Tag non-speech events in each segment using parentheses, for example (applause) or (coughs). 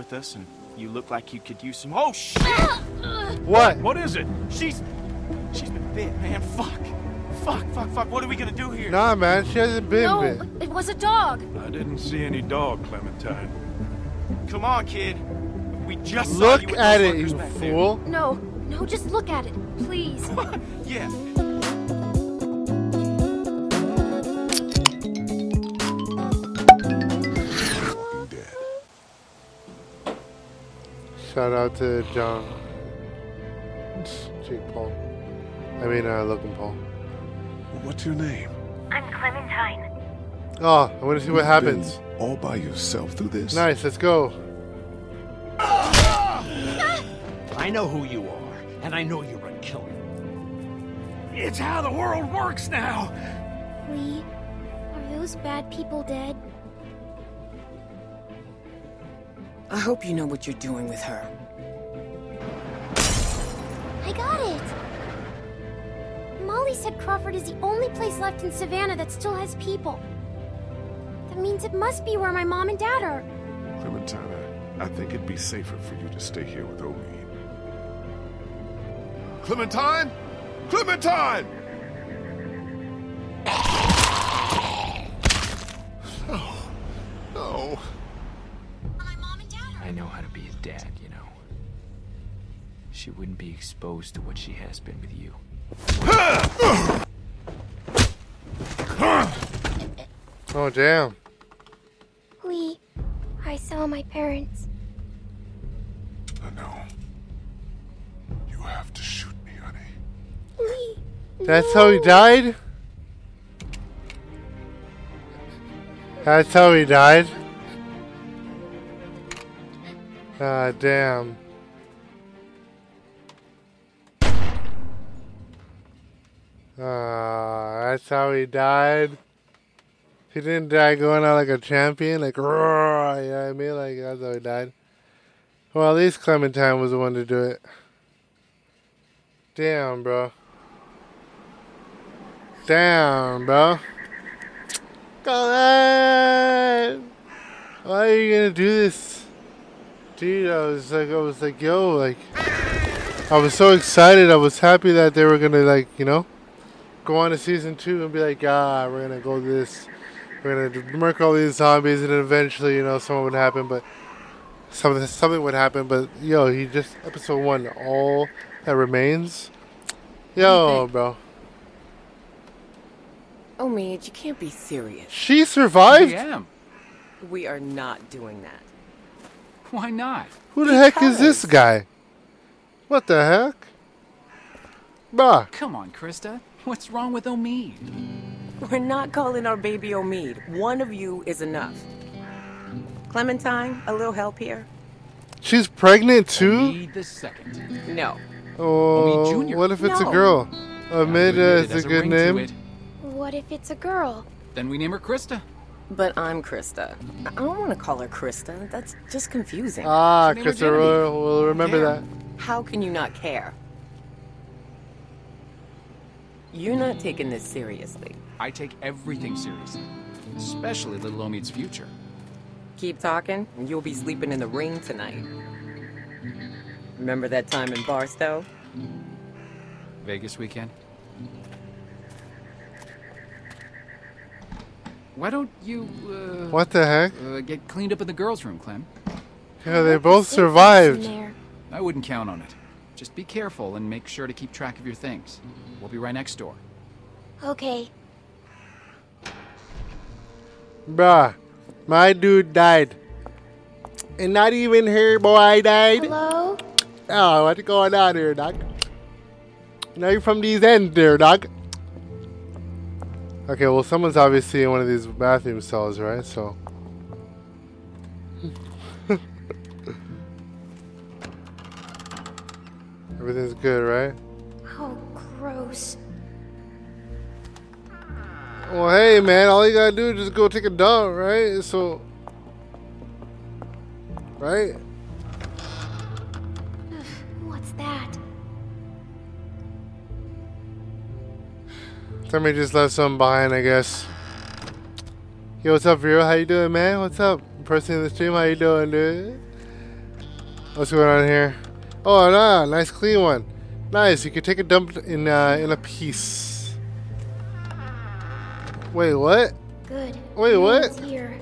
got with us, and you look like you could use some. Oh shit! What? What is it? She's she's been bit, man. Fuck. Fuck, fuck, fuck. What are we gonna do here? Nah, man, she hasn't been No, bit. it was a dog. I didn't see any dog, Clementine. Come on, kid. We just saw Look you at it, you fuckers back there. fool. No, no, just look at it, please. (laughs) Yeah. Shout out to John. Jake Paul. I mean, uh, Logan Paul. What's your name? I'm Clementine. Oh, I want to see what You've happens. been All by yourself through this? Nice, let's go. I know who you are, and I know you're a killer. It's how the world works now. Lee, are those bad people dead? I hope you know what you're doing with her. I got it! Molly said Crawford is the only place left in Savannah that still has people. That means it must be where my mom and dad are. Clementine, I, I think it'd be safer for you to stay here with Omid. Clementine? Clementine! Know how to be a dad, you know. She wouldn't be exposed to what she has been with you. Oh, damn. Lee, I saw my parents. I know. You have to shoot me, honey. Lee. That's how he died? That's how he died? Ah, damn. Ah, that's how he died. He didn't die going out like a champion, like roar, you know what I mean? Like that's how he died. Well, at least Clementine was the one to do it. Damn, bro. Damn, bro. Colin! Why are you gonna do this? Dude, I was like, I was like, yo, like, I was so excited. I was happy that they were gonna, like, you know, go on to season two and be like, ah, we're gonna go this, we're gonna murk all these zombies, and then eventually, you know, something would happen, but something, something would happen. But yo, he just episode one, all that remains. Yo, bro, Oh, Omid, you can't be serious. she survived. I am. We are not doing that. Why not? Who the heck is this guy? What the heck? Bruh. Come on, Christa. What's wrong with Omid? We're not calling our baby Omid. One of you is enough. Clementine, a little help here? She's pregnant too? Omid the second. No. Oh, Omid Jr.. what if it's a girl? I'll Amid admit it is has a good name. What if it's a girl? Then we name her Christa. But I'm Christa. I don't want to call her Christa. That's just confusing. Ah, Christa her Christopher Genevieve. will will remember Yeah. that. How can you not care? You're not taking this seriously. I take everything seriously, especially little Omid's future. Keep talking, and you'll be sleeping in the ring tonight. Remember that time in Barstow? Vegas weekend. Why don't you uh, What the heck? uh, get cleaned up in the girls' room, Clem? Yeah, they both the safety's in survived. I wouldn't count on it. Just be careful and make sure to keep track of your things. We'll be right next door. Okay. Bruh, my dude died. And not even her boy died. Hello? Oh, what's going on here, Doc? Now you're from these ends there, Doc. Okay, well, someone's obviously in one of these bathroom stalls, right? So. (laughs) Everything's good, right? Oh, gross. Well, hey, man, all you gotta do is just go take a dump, right? So. Right? Somebody just left something behind, I guess. Yo, what's up, Vero? How you doing, man? What's up? person in the stream. How you doing, dude? What's going on here? Oh, nah, nice clean one. Nice. You can take a dump in uh, in a piece. Wait, what? Good. Wait, No what? Here.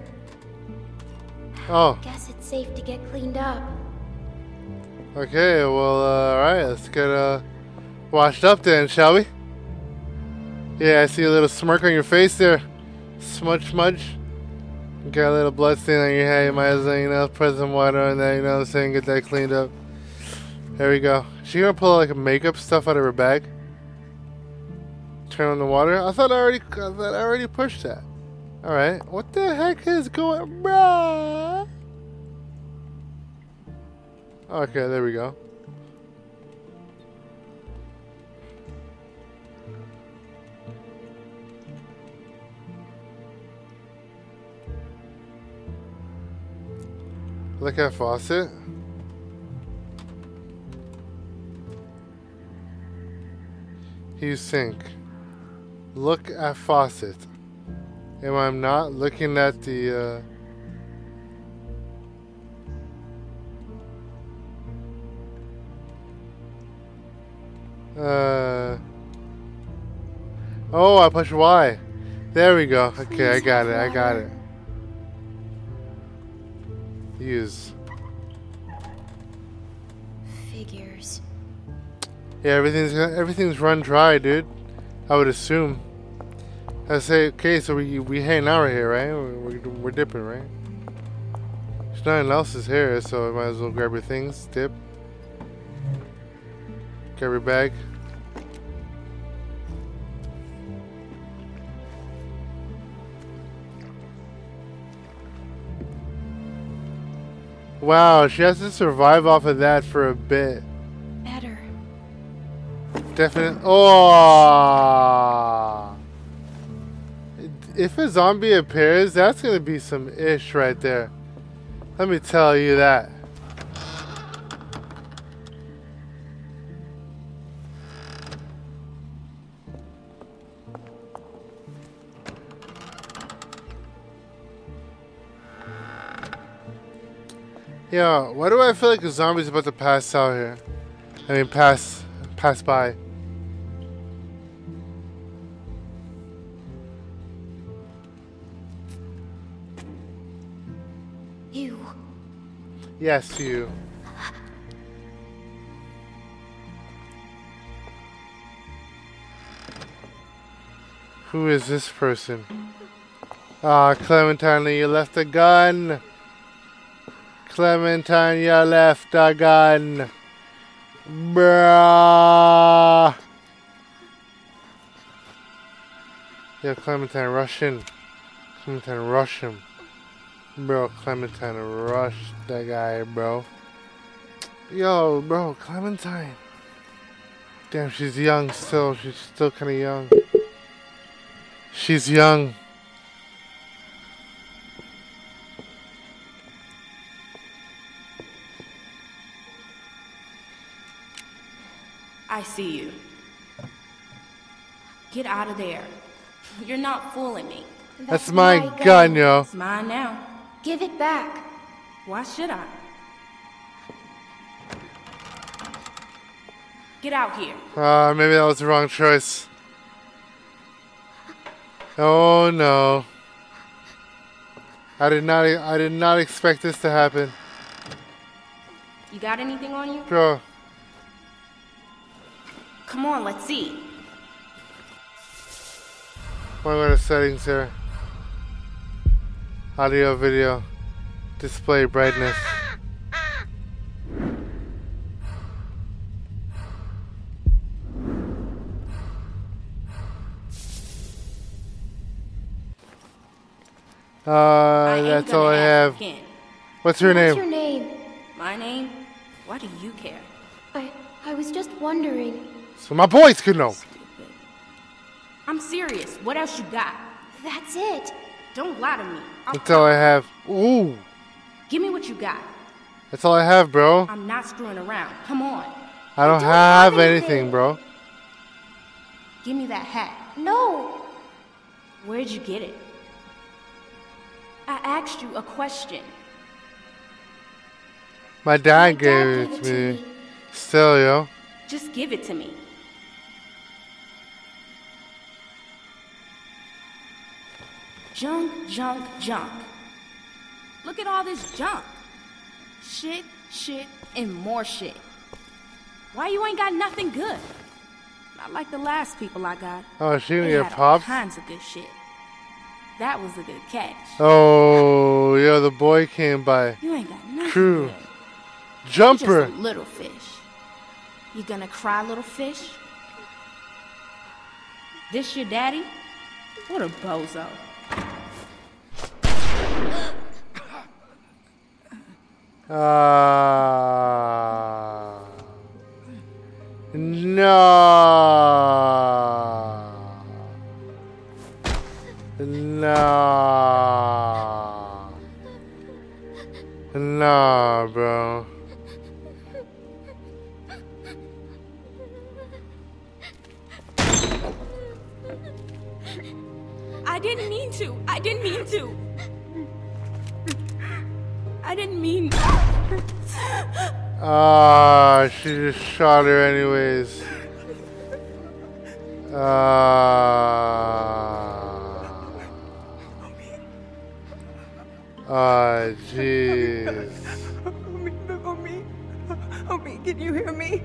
Oh, Guess it's safe to get cleaned up. okay. Well, uh, all right. Let's get uh washed up then, shall we? Yeah, I see a little smirk on your face there. Smudge, smudge. Got a little blood stain on your head. You might as well, you know, put some water on that. You know what I'm saying? Get that cleaned up. There we go. She gonna pull like makeup stuff out of her bag. Turn on the water. I thought I already, I thought I already pushed that. All right. What the heck is going, bruh? Okay, there we go. Look at faucet. Use sink. Look at faucet. Am I not looking at the uh Uh Oh, I pushed Y. There we go. Okay, I got it. I got it. Use. Figures. Yeah, everything's everything's run dry, dude. I would assume. I say, okay, so we we hanging out right here, right? We're, we're, we're dipping, right? There's nothing else is here, so I might as well grab your things, dip. Grab your bag. Wow, she has to survive off of that for a bit. Better. Definitely. Oh. If a zombie appears, that's gonna be some ish right there. Let me tell you that. Yeah, why do I feel like a zombie's about to pass out here? I mean, pass, pass by. You. Yes, you. Who is this person? Ah, Clementine, you left a gun. Clementine, you left a gun. Bruh. Yeah, Clementine, rush in. Clementine, rush him. Bro, Clementine, rush that guy, bro. Yo, bro, Clementine. Damn, she's young still. She's still kind of young. She's young. I see you. Get out of there. You're not fooling me. That's, my, gun, yo. It's mine now. Give it back. Why should I? Get out here. Uh, maybe that was the wrong choice. Oh no. I did not I did not expect this to happen. You got anything on you? Bro, Come on, let's see. what are the settings here? Audio, video, display brightness. Uh, that's all I have. Again. What's your What's name? What's your name? My name? Why do you care? I I was just wondering. So my boys could know. Stupid. I'm serious. What else you got? That's it. Don't lie to me. I'll That's all I have. Ooh, Give me what you got. that's all I have, bro. I'm not screwing around. Come on. I don't don't have have anything, anything. bro. Give me that hat. No. Where'd you get it? I asked you a question. My dad dad gave it gave to it to me. me. Still, yo. Just give it to me. Junk, junk, junk. Look at all this junk. Shit, shit, and more shit. Why you ain't got nothing good? Not like the last people I got. Oh, she gonna get popped? kinds of good shit. That was a good catch. Oh, yeah, the boy came by. You ain't got nothing True. good. Jumper. just a little fish. You gonna cry, little fish? This your daddy? What a bozo. Ah. no. No. Nah, bro. Didn't mean. (laughs) Ah, she just shot her anyways. Ah. Ah, jeez. Homie, homie, homie, can you hear me?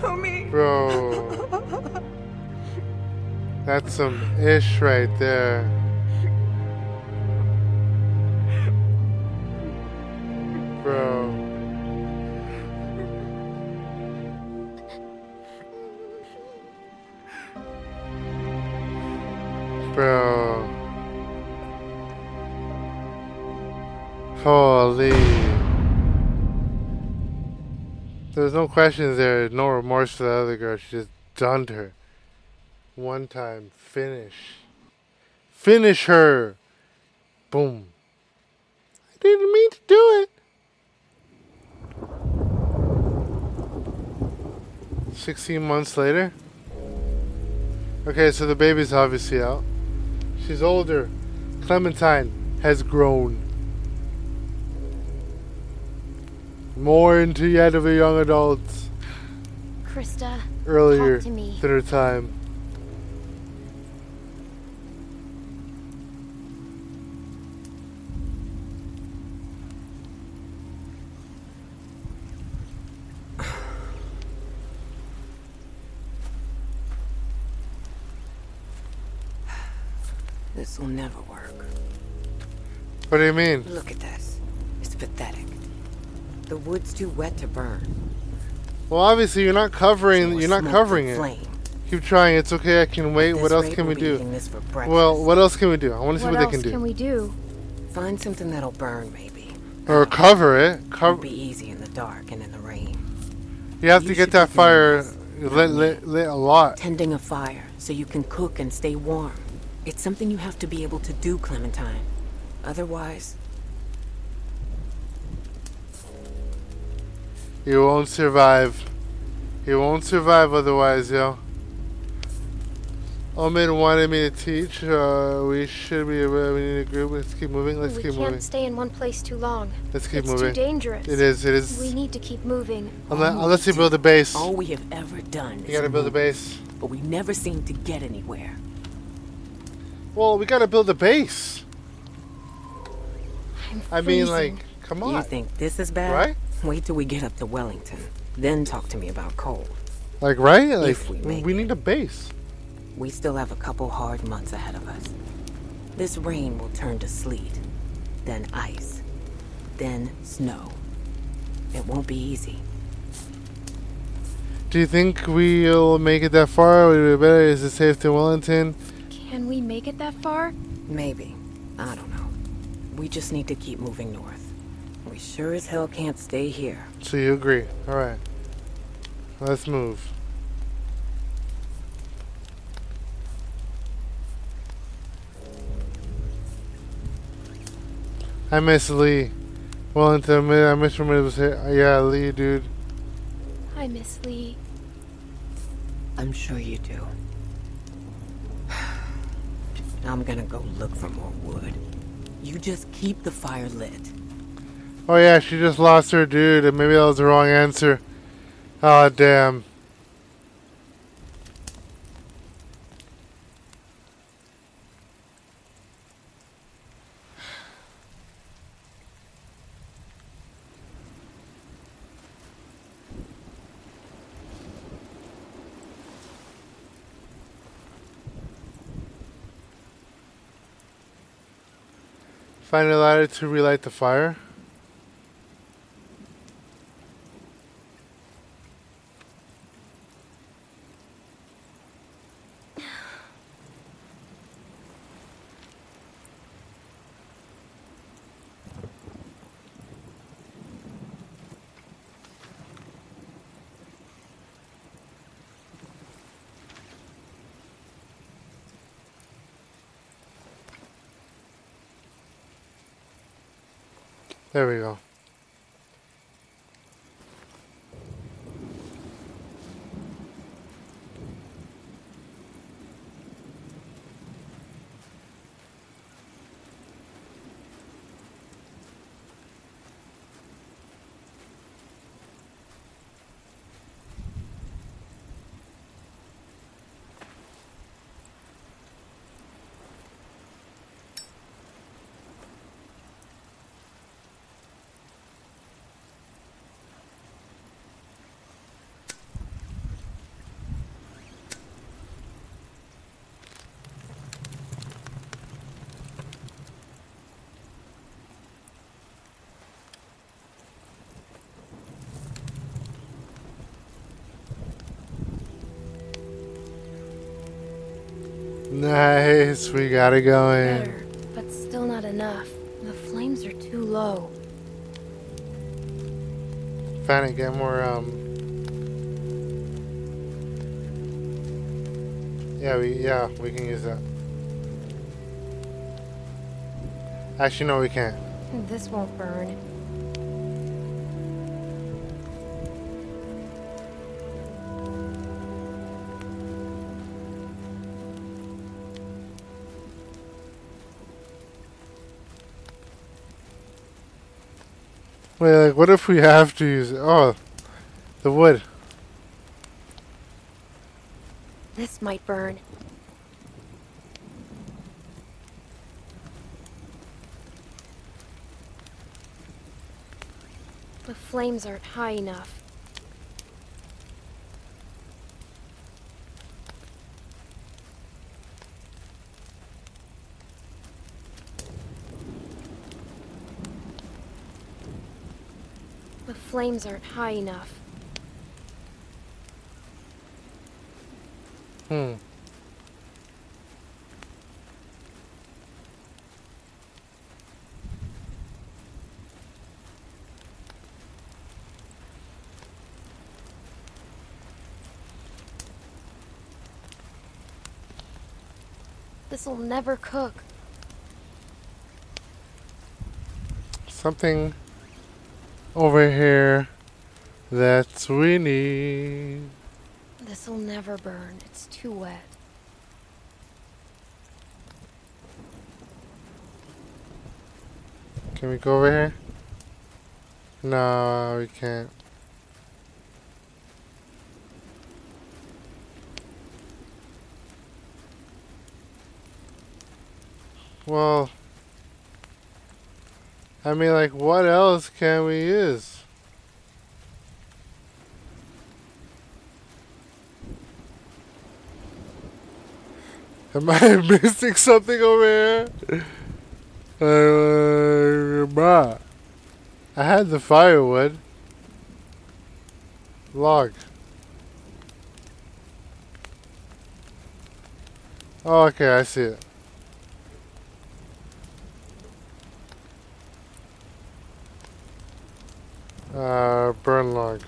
Homie. Bro. That's some ish right there. Bro. Holy. There's no questions there, no remorse for the other girl. She just dunned her. One time. Finish. Finish her. Boom. I didn't mean to do it. 16 months later. Okay, so the baby's obviously out. She's older. Clementine has grown. More into yet of a young adult Christa, earlier to me. than her time. What do you mean? Look at this. It's pathetic. The wood's too wet to burn. Well, obviously you're not covering. So You're not covering it. flame. Keep trying. It's okay. I can wait. What else can we do? eating this for breakfast. Well, what else can we do? I want to see What what, they can do. What else can we do? Find something that'll burn, maybe. Or cover it. It'll Cover. be easy in the dark and in the rain. You have You to get that fire this, lit, lit, lit a lot. Tending a fire so you can cook and stay warm. It's something you have to be able to do, Clementine. Otherwise, You won't survive. You won't survive otherwise, yo. Omid wanted me to teach. Uh, we should be. Uh, we need a group. Let's keep moving. Let's we keep can't moving. stay in one place too long. Let's keep it's moving. too dangerous. It is. It is. We need to keep moving. Unless, unless you build a base. all we have ever done You is gotta build a base. But we never seem to get anywhere. Well, we gotta build a base. I'm I mean, like, come on. You think this is bad? Right? Wait till we get up to Wellington. Then talk to me about cold. Like, right? Like, If we make we it. need a base. We still have a couple hard months ahead of us. This rain will turn to sleet, then ice, then snow. It won't be easy. Do you think we'll make it that far? Would it be better? Is it safe to Wellington? Can we make it that far? Maybe. I don't know. We just need to keep moving north. We sure as hell can't stay here. So you agree? All right. Let's move. I miss Lee. Wellington, I miss- I miss when it was here. Yeah, Lee, dude. I miss Lee. I'm sure you do. (sighs) I'm gonna go look for more wood. You just keep the fire lit. Oh yeah, she just lost her dude, and maybe that was the wrong answer. Oh damn. Find a ladder to relight the fire. There we go. Nice, we got it going. Better, but still not enough. The flames are too low. Fanny, get more, um... Yeah, we, yeah, we can use that. Actually, no, we can't. This won't burn. Wait, like, what if we have to use it? Oh, the wood. This might burn. The flames aren't high enough. The flames aren't high enough. Hmm. This'll never cook. Something over here that we need. This'll never burn. It's too wet. Can we go over here? No, we can't. Well, I mean, like, what else can we use? Am I (laughs) missing something over here? Uh. I had the firewood. Log. Oh, okay, I see it. Uh, burn log.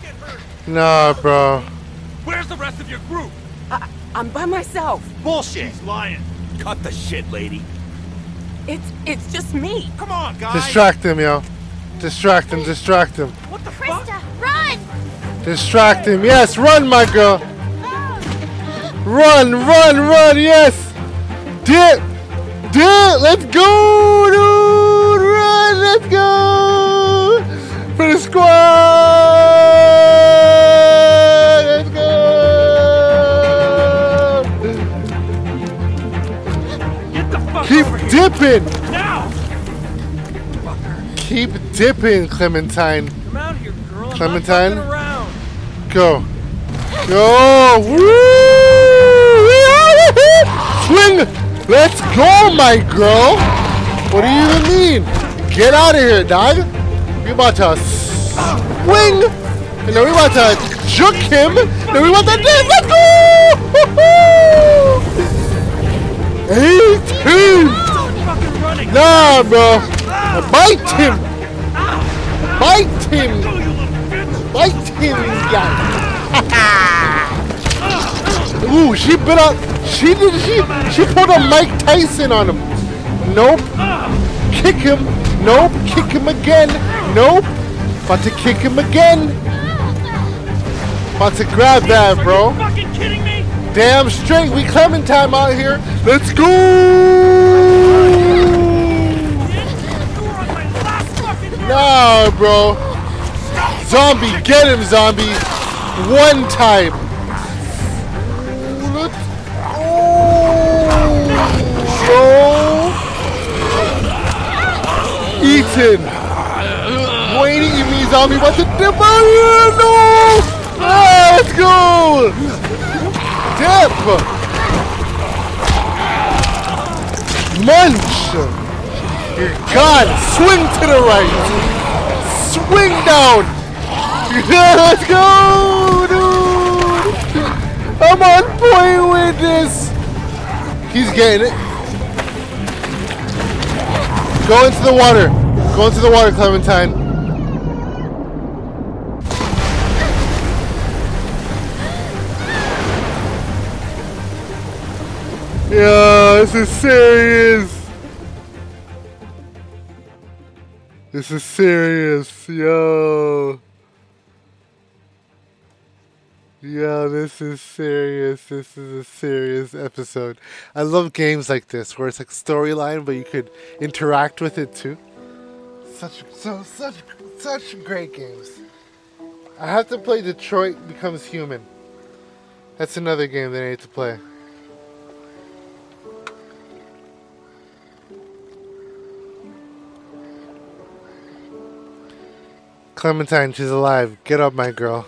Get hurt. Nah, bro. Where's the rest of your group? I, I'm by myself. Bullshit. She's lying. Cut the shit, lady. It's it's just me. Come on, guys. Distract him, yo. Distract him, distract him. What the fuck? Run! Distract him. Yes, run, my girl. Run, run, run, yes. Dip. Dip. Let's go, dude. Run, let's go. For the squad. Let's go. Get the fuck Keep dipping. Now! Keep dipping, Clementine. Come out here, girl. Clementine? Not fucking around. Go. Go. Woo. (laughs) Swing. Let's go, my girl. What do you even mean? Get out of here, dog. We about to swing. And then we about to juke him. And Then we about to dip. Let's go. Woo-hoo. 18. Nah, bro. Bite him. Bite him. Bite him, guy. (laughs) Ooh, she bit up. She did. She she pulled a Mike Tyson on him. Nope. Kick him. Nope. Kick him again. Nope. About to kick him again. About to grab that, bro. Fucking kidding me? Damn straight. We Clementine out here. Let's go. You were on my last fucking word. Nah, bro. Zombie, get him, zombie. One time. Ethan. Waiting, you mean zombie? What's a dip out? No. Ah, let's go. Dip. Munch. You're. Swing to the right. Swing down. (laughs) Let's go, dude. I'm on point with this. He's getting it. Go into the water. Go into the water, Clementine. Yeah, this is serious. This is serious, yo. Yo, this is serious. This is a serious episode. I love games like this where it's like storyline, but you could interact with it too. Such so such such great games. I have to play Detroit Becomes Human. That's another game that I need to play. Clementine, she's alive. Get up, my girl.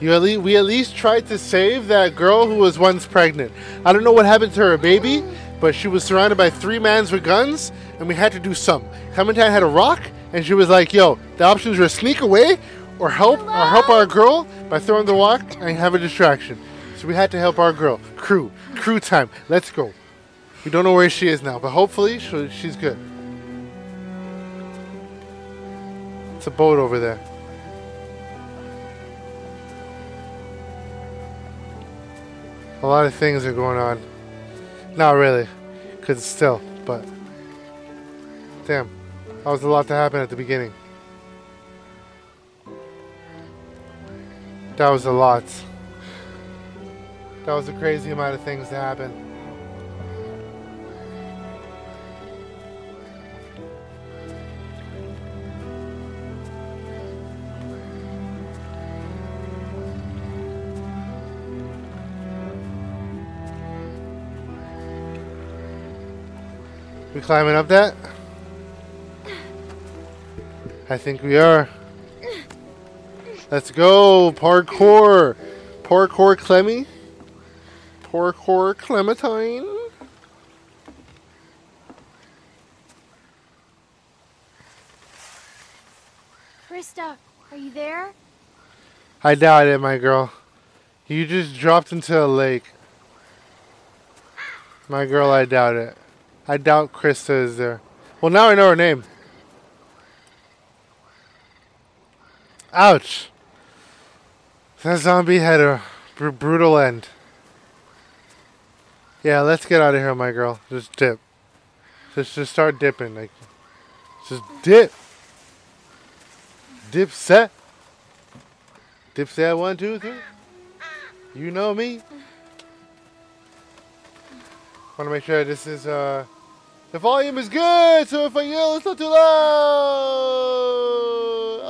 You at least, we at least tried to save that girl who was once pregnant. I don't know what happened to her baby, but she was surrounded by three mans with guns, and we had to do some. Clementine had a rock, and she was like, "Yo, the options were sneak away, or help, or help our girl by throwing the rock and have a distraction." So we had to help our girl. Crew, crew time. Let's go. We don't know where she is now, but hopefully she's good. It's a boat over there. A lot of things are going on. Not really, because still, but damn, that was a lot to happen at the beginning. That was a lot. That was a crazy amount of things to happen. We climbing up that? I think we are. Let's go, parkour. Parkour Clemmy. Parkour Clementine. Christa, are you there? I doubt it, my girl. You just dropped into a lake. My girl, I doubt it. I doubt Christa is there. Well, now I know her name. Ouch. That zombie had a br- brutal end. Yeah, let's get out of here, my girl. Just dip. Just just start dipping, like, just dip. Dip set. Dip set one, two, three. You know me. Want to make sure this is uh, the volume is good. So if I yell, it's not too loud.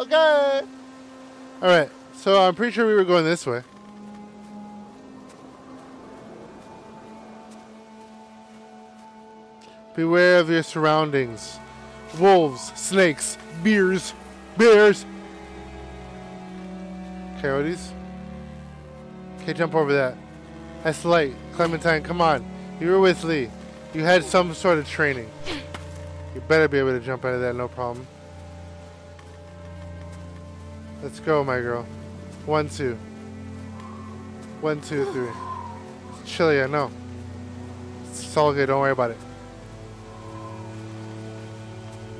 Okay. All right. So I'm pretty sure we were going this way. Beware of your surroundings. Wolves, snakes, bears, bears, coyotes. Okay, jump over that. That's light. Clementine, come on. You were with Lee. You had some sort of training. You better be able to jump out of that, no problem. Let's go, my girl. One, two. One, two, three. It's chilly, I know. It's all good, don't worry about it.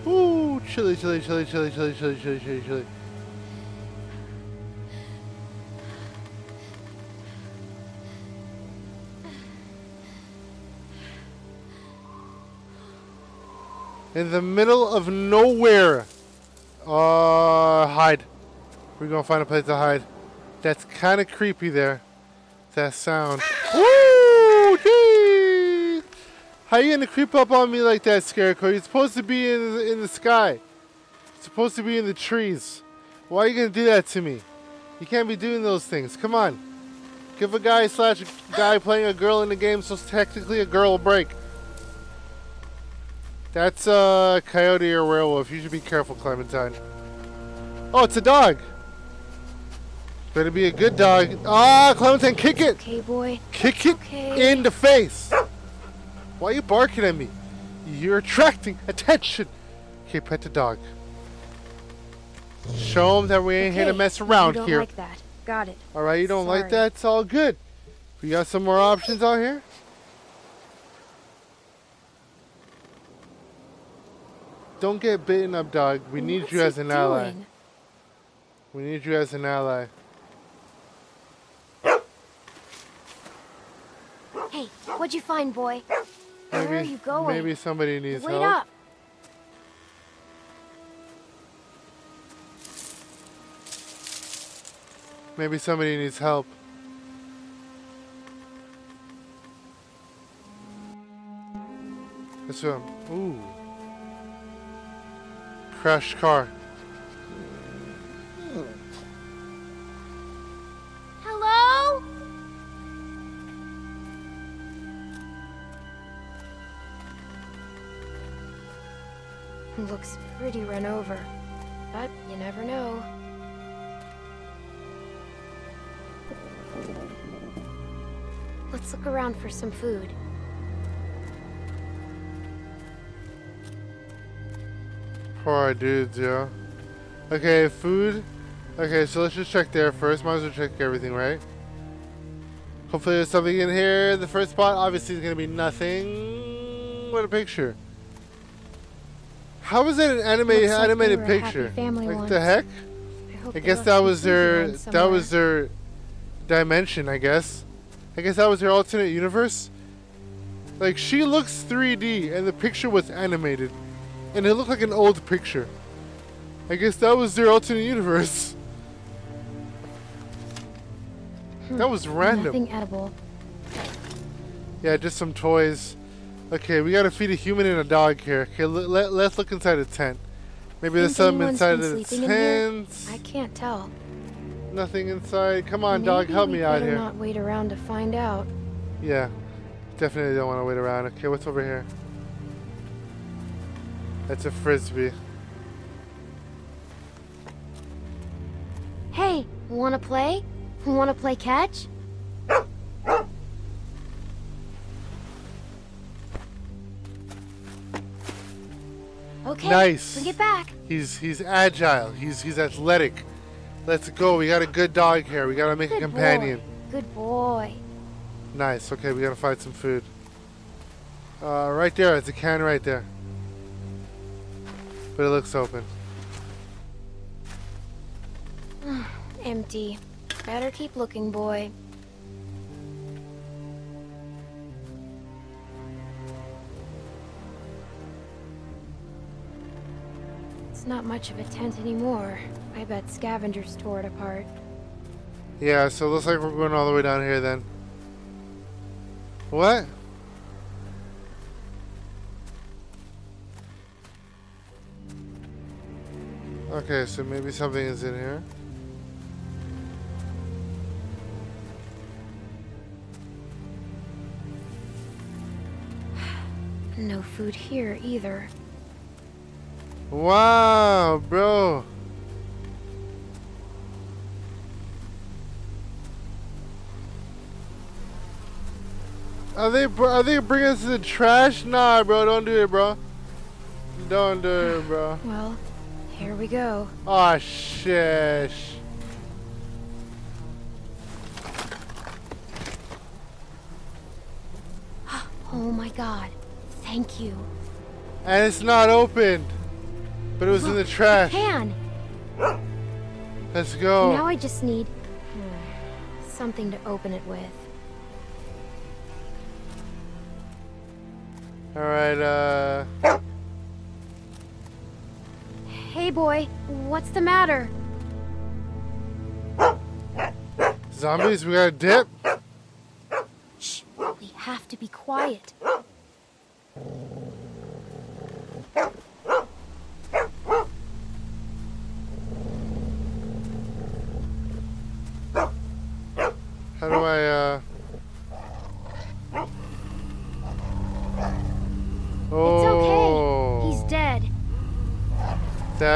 Ooh, chilly, chilly, chilly, chilly, chilly, chilly, chilly, chilly, chilly. In the middle of nowhere. Uh, hide. We're gonna find a place to hide. That's kind of creepy there. That sound. (laughs) Woo! Jeez! How you gonna creep up on me like that, Scarecrow? You're supposed to be in the, in the sky. You're supposed to be in the trees. Why are you gonna do that to me? You can't be doing those things. Come on. Give a guy slash guy playing a girl in the game so technically a girl a break. That's a coyote or werewolf. You should be careful, Clementine. Oh, it's a dog. Better be a good dog. Ah, Clementine, kick it. Okay, boy. Kick it Okay. in the face. Why are you barking at me? You're attracting attention. Okay, pet the dog. Show him that we ain't here to mess around you don't here. like that. Got it. All right, you don't like that? It's all good. We got some more options out here. Don't get bitten up, dog. We need you as an ally. doing? We need you as an ally. Hey, what'd you find, boy? Where Maybe, are you going? maybe somebody needs Wait help. up. Maybe somebody needs help. This one. Ooh. Crashed car. Looks pretty run over. But you never know. Let's look around for some food. Poor dudes, yeah. Okay, food. Okay, so let's just check there first. Might as well check everything, right? Hopefully there's something in here. The first spot obviously is going to be nothing. What a picture. How is that an Looks like animated picture? family like once. the heck? I, I guess that was their that was their dimension, I guess. I guess that was their alternate universe. Like she looks 3D and the picture was animated. And it looked like an old picture. I guess that was their alternate universe. (laughs) That was random. Nothing edible. Yeah, just some toys. Okay, we gotta feed a human and a dog here. Okay, let, let, let's look inside the tent. Maybe there's Think something inside of the sleeping in here? tent. I can't tell. Nothing inside. Come on, dog, help me out here. not wait around to find out. Yeah, definitely don't want to wait around. Okay, what's over here? That's a frisbee. Hey, wanna play? Wanna play catch? (laughs) Okay. Nice. Bring it back. He's he's agile. He's he's athletic. Let's go. We got a good dog here. We gotta make Good a companion. Boy. Good boy. Nice. Okay, we gotta find some food. Uh, right there. It's a can right there. But it looks open. (sighs) Empty. Better keep looking, boy. It's not much of a tent anymore. I bet scavengers tore it apart. Yeah, so it looks like we're going all the way down here then. What? Okay, so maybe something is in here. (sighs) No food here either. Wow, bro. Are they are they bringing us to the trash? Nah, bro, don't do it, bro. Don't do it, bro. (sighs) Well, here we go. Oh, shish. (gasps) Oh my god. Thank you. And it's not opened. But it was in the trash. Can! Let's go. Now I just need hmm, something to open it with. Alright, uh. Hey boy, what's the matter? Zombies, we got a dip? Shh, we have to be quiet. How do I, uh. It's Oh. okay. He's dead.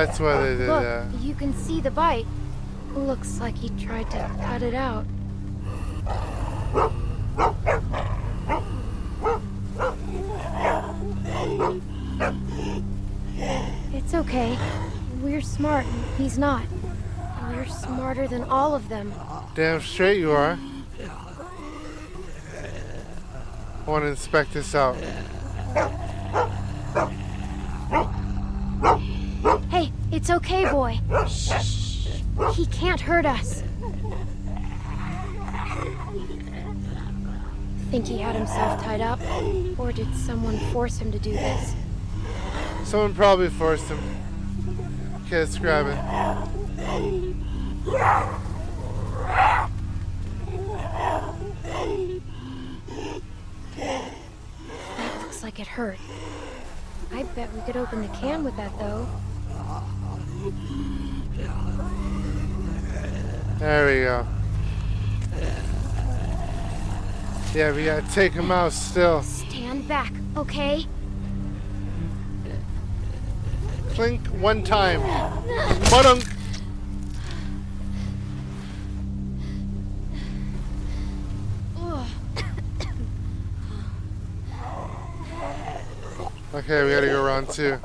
That's why they did Look, that. you can see the bite. Looks like he tried to cut it out. It's okay. We're smart. and He's not. We're smarter than all of them. Damn straight you are. I want to inspect this out. Hey, it's okay, boy. Shh. He can't hurt us. Think he had himself tied up? Or did someone force him to do this? Someone probably forced him. Okay, let's grab it. That looks like it hurt. I bet we could open the can with that, though. There we go. Yeah, we gotta take him out still. Stand back, okay? Clink one time. Mudunk. (coughs) Okay, we gotta go around two.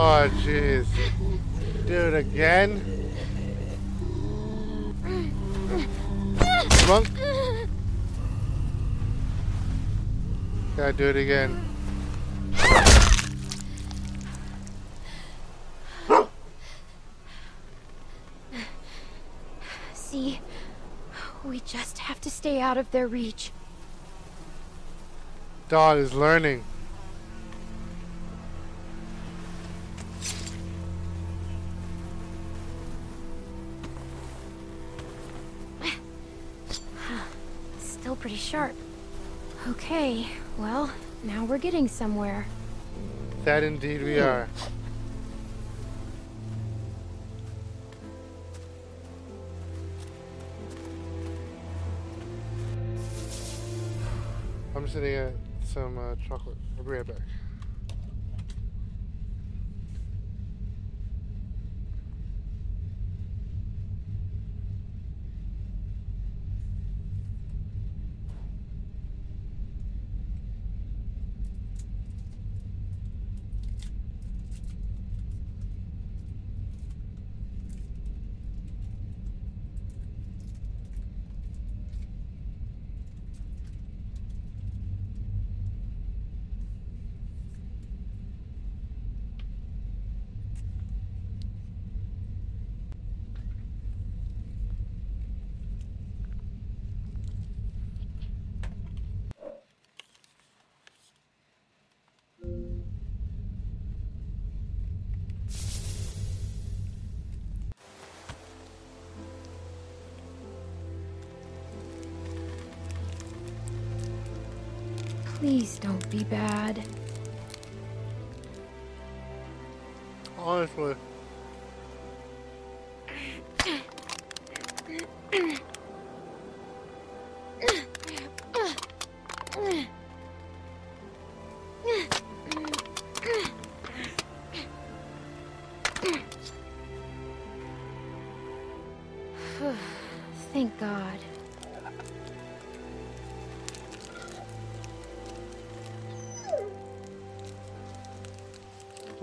Oh, jeez. Do it again. Bunk. Gotta do it again. See, we just have to stay out of their reach. Dog is learning. Okay, well, now we're getting somewhere. That indeed we are. I'm just gonna get some uh, chocolate. I'll be right back.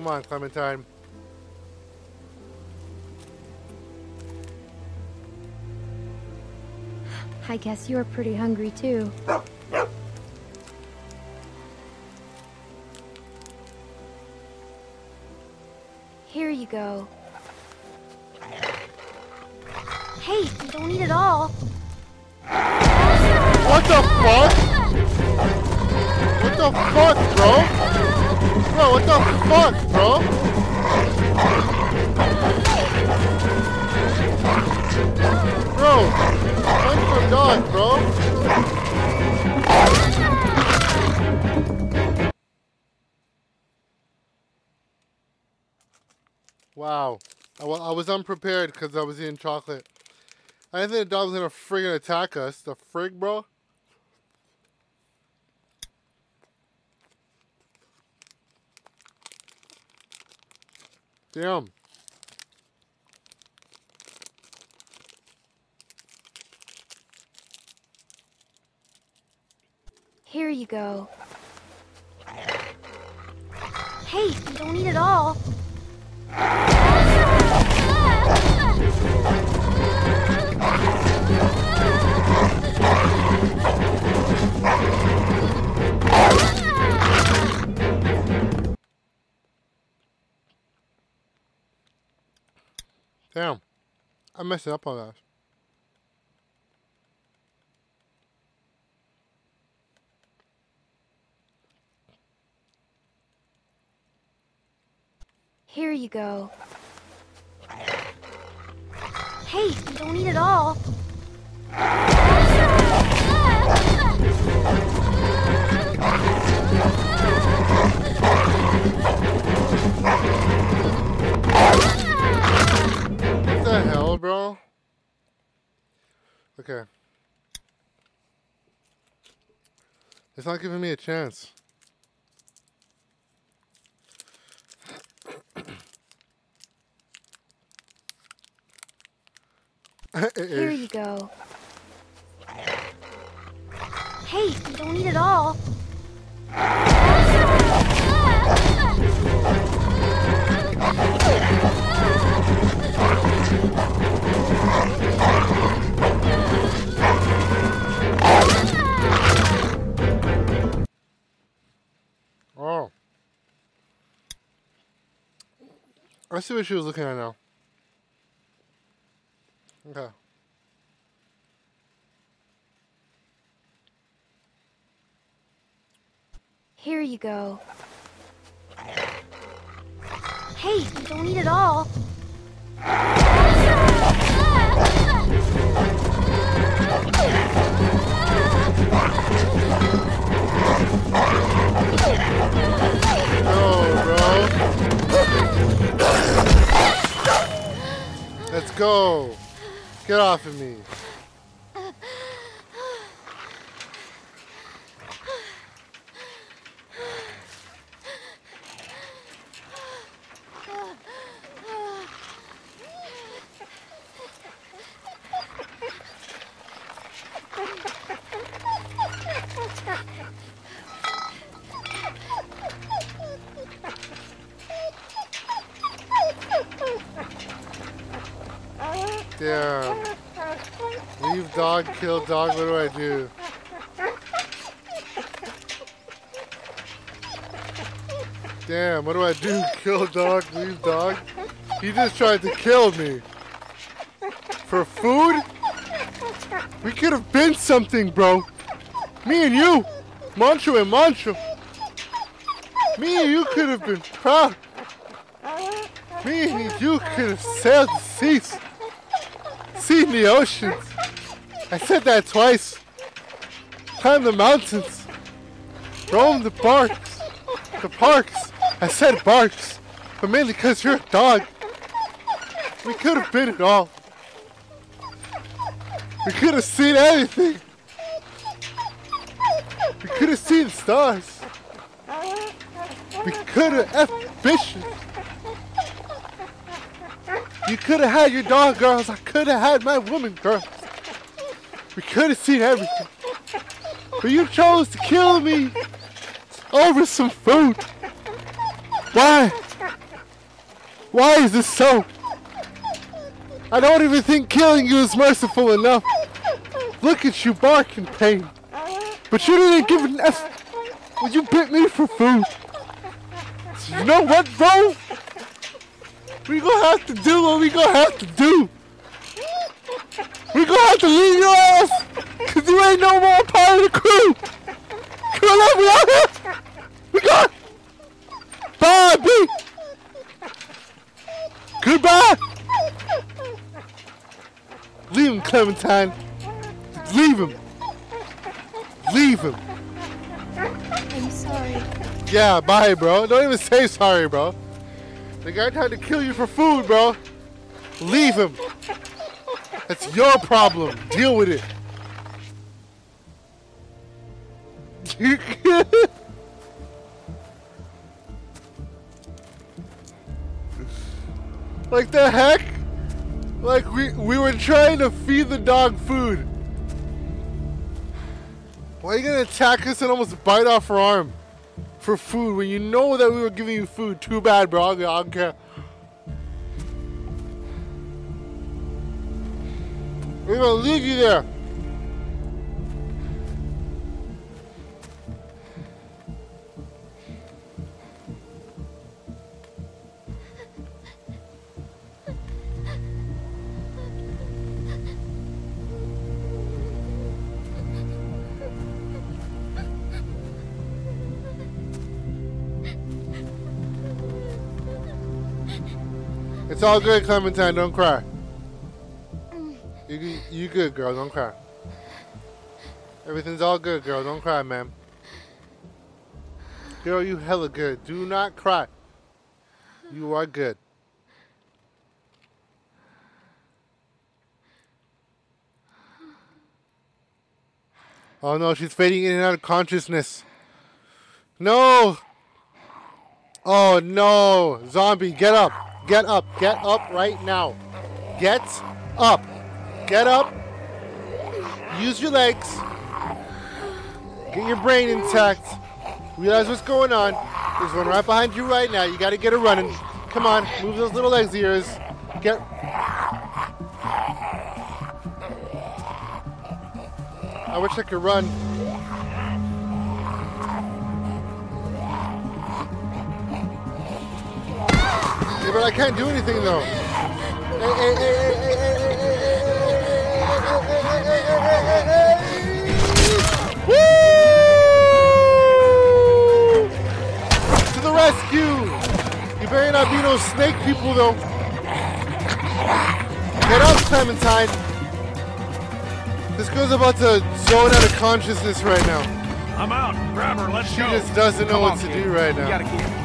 Come on, Clementine. I guess you're pretty hungry too. Here you go. Hey, you don't eat it all. What the fuck? What the fuck, bro? Bro, what the fuck, bro? Bro, went for dog, bro. Wow. I, I was unprepared because I was eating chocolate. I didn't think the dog was gonna friggin' attack us. The frig, bro. Damn. Here you go. Hey, you don't eat it all. (laughs) Damn. I messed up on that. Here you go. Hey, don't eat it all. (laughs) (laughs) hell, bro? Okay. It's not giving me a chance. (coughs) Here you go. Hey, you don't eat it all. (laughs) Oh. I see what she was looking at now. Okay. Here you go. Hey, you don't eat it all. Let's go. Get off of me. Damn. Leave dog, kill dog. What do I do? Damn, what do I do? (laughs) Kill dog, leave dog? He just tried to kill me. For food? We could have been something, bro. Me and you. Manchu and Manchu. Me and you could have been proud. Me and you could have sailed the seas. Seen the oceans. I said that twice. Climb the mountains. Roam the parks. The parks. I said barks. But mainly because you're a dog. We could have been it all. We could have seen anything. We could have seen stars. We could have bitches. You could have had your dog girls. I could have had my woman girls. We could have seen everything. But you chose to kill me over some food. Why? Why is this so? I don't even think killing you is merciful enough. Look at you bark in pain. But you didn't give an F when you bit me for food. So you know what, bro? We gonna have to do what we gonna have to do. We gonna have to leave your ass, cause you ain't no more part of the crew. Come on, we out here. We got. Bye, B. Goodbye. Leave him, Clementine. Leave him. Leave him. I'm sorry. Yeah, bye, bro. Don't even say sorry, bro. The guy tried to kill you for food, bro. Leave him. That's your problem. Deal with it. (laughs) like the heck? Like we we were trying to feed the dog food. Why are you gonna attack us and almost bite off our arm for food when you know that we were giving you food? Too bad, bro. I don't care. We're gonna leave you there. It's all good, Clementine. Don't cry. You, good, girl. Don't cry. Everything's all good, girl. Don't cry, man. Girl, you hella good. Do not cry. You are good. Oh no, she's fading in and out of consciousness. No! Oh no! Zombie, get up! Get up! Get up right now! Get up! Get up! Use your legs! Get your brain intact! Realize what's going on. There's one right behind you right now. You gotta get her running. Come on, move those little legs of yours. Get. I wish I could run. Yeah, but I can't do anything though. Hey, hey, hey, Woo! To the rescue! You better not be no snake people though. Get up, Clementine. This girl's about to zone out of consciousness right now. I'm out. Grab her. Let's She go. just doesn't know Come what to kid. do right now.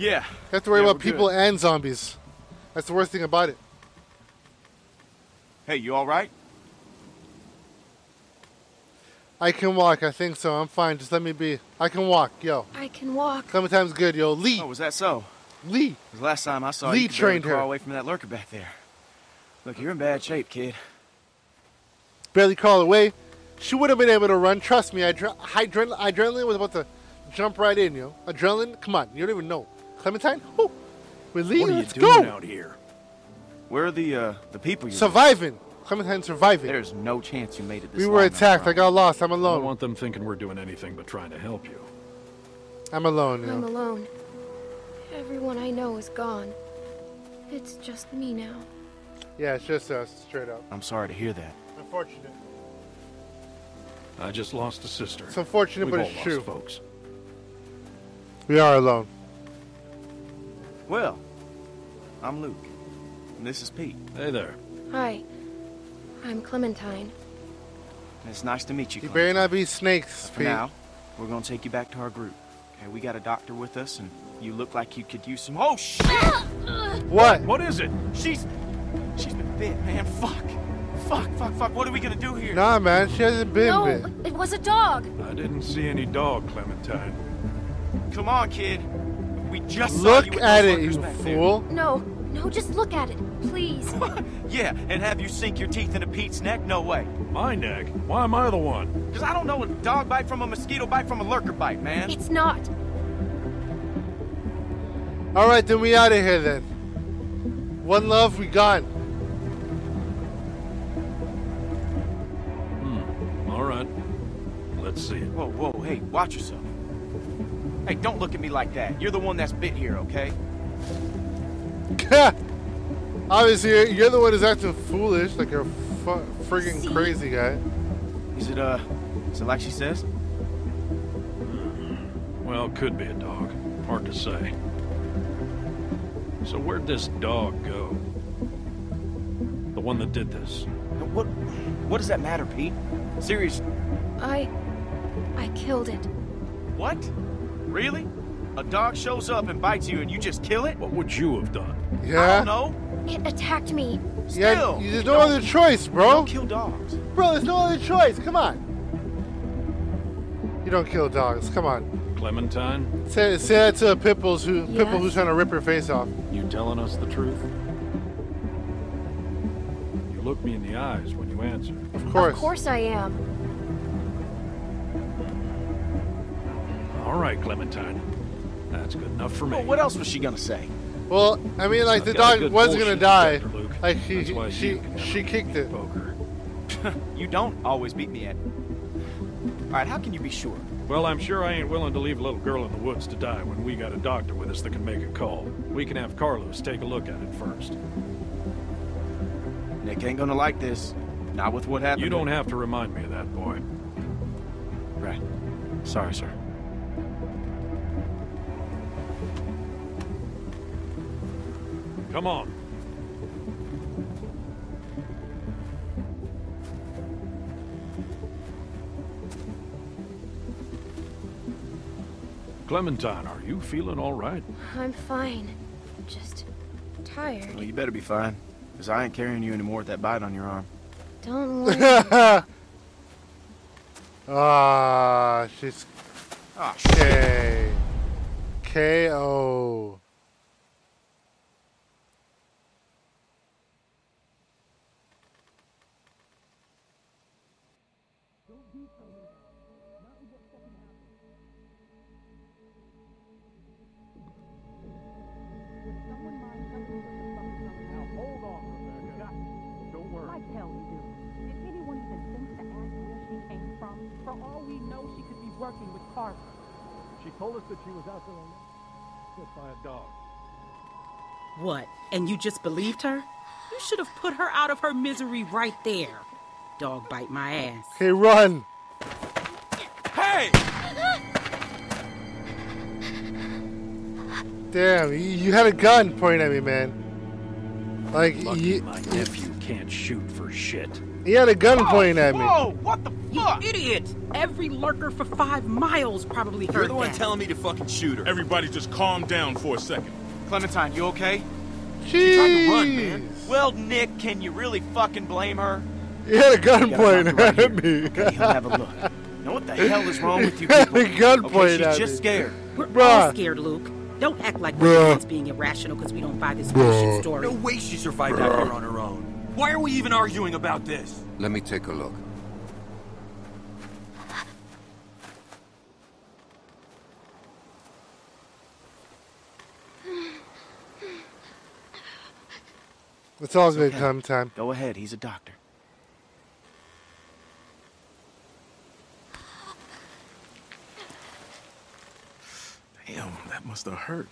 Yeah. You have to worry Yeah, about people good. and zombies. That's the worst thing about it. Hey, you all right? I can walk. I think so. I'm fine. Just let me be. I can walk. Yo. I can walk. Clementine's good, yo. Lee. Oh, was that so? Lee. Lee. 'Cause last time I saw Lee you, you could barely trained her. crawl away from that lurker back there. Look, you're in bad shape, kid. Barely crawl away. She would have been able to run. Trust me. Adre- hydren- adrenaline was about to jump right in, yo. Adrenaline? Come on. You don't even know. Clementine? Woo. With Lee, what are you let's doing go. out here? Where are the uh, the people you? Surviving. Clementine surviving. There's no chance you made it this We were attacked. I right? got lost. I'm alone. I don't want them thinking we're doing anything but trying to help you. I'm alone. You I'm alone. Everyone I know is gone. It's just me now. Yeah, it's just us, straight up. I'm sorry to hear that. Unfortunate. I just lost a sister. It's unfortunate, We've but it's true. folks. We are alone. Well, I'm Luke. And this is Pete. Hey there. Hi. I'm Clementine. It's nice to meet you, You Clem. better not be snakes, For Pete. now, we're gonna take you back to our group. Okay, we got a doctor with us, and you look like you could use some. Oh shit! What? What is it? She's, she's been bit, man. Fuck, fuck, fuck, fuck. What are we gonna do here? Nah, man, she hasn't been no, bit. it was a dog. I didn't see any dog, Clementine. Come on, kid. We just saw Look you at it, you back there. fool. No, no, just look at it, please. (laughs) Yeah, and have you sink your teeth into Pete's neck? No way. My neck? Why am I the one? Because I don't know a dog bite from a mosquito bite from a lurker bite, man. it's not. All right, then we out of here then. One love, we gone. Hmm, all right. Let's see it. Whoa, whoa, hey, watch yourself. Hey, don't look at me like that. You're the one that's bit here, okay? (laughs) Obviously, you're, you're the one who's acting foolish, like a fu- friggin' See? crazy guy. Is it, uh, is it like she says? Well, could be a dog. Hard to say. So where'd this dog go? The one that did this. What, what does that matter, Pete? Serious. I. I killed it. What? Really? A dog shows up and bites you and you just kill it? What would you have done? Yeah. I Yeah? don't know. It attacked me. Yeah, Still, there's you no don't- other choice, You bro. don't kill dogs. Bro, there's no other choice. Come on. You don't kill dogs. Come on. Clementine, Say, say that to a pitbull's who pitbull Yes? who's trying to rip her face off. you telling us the truth? You look me in the eyes when you answer. Of course. Of course I am. All right, Clementine. That's good enough for me. Well, what else was she gonna say? Well, I mean, like the I've got a dog good was gonna die. Luke. Like she That's she she kicked it. Poker. (laughs) You don't always beat me at. All right, how can you be sure? Well, I'm sure I ain't willing to leave a little girl in the woods to die when we got a doctor with us that can make a call. We can have Carlos take a look at it first. Nick ain't gonna like this. Not with what happened. You don't have to remind me of that, boy. Right. Sorry, sir. Come on. Clementine, are you feeling all right? I'm fine. Just tired. Well, you better be fine. Because I ain't carrying you anymore with that bite on your arm. Don't (laughs) worry. Ah, she's Oh, shit. K. K.O. She told us that she was out there alone. Just by a dog. What? And you just believed her? You should have put her out of her misery right there. Dog bite my ass. Okay, run. Hey! Damn, you, you had a gun pointing at me, man. Like Lucky you, my nephew can't shoot for shit. He had a gun pointing at me. Whoa! What the You fuck? idiot! Every lurker for five miles probably heard You're the one that. telling me to fucking shoot her. Everybody just calm down for a second. Clementine, you okay? Jeez. tried to run, man. Well, Nick, can you really fucking blame her? He had a gun pointing right at here. me. Okay, he'll have a look. Now what the hell is wrong with you (laughs) He had people? a gun okay, pointed she's at just me. scared. We're Bruh. all scared, Luke. Don't act like we're the being irrational because we don't buy this bullshit story. No way she survived out here on her own. Why are we even arguing about this? Let me take a look. It's all it's good okay. come time. Go ahead, he's a doctor. Damn, that must have hurt.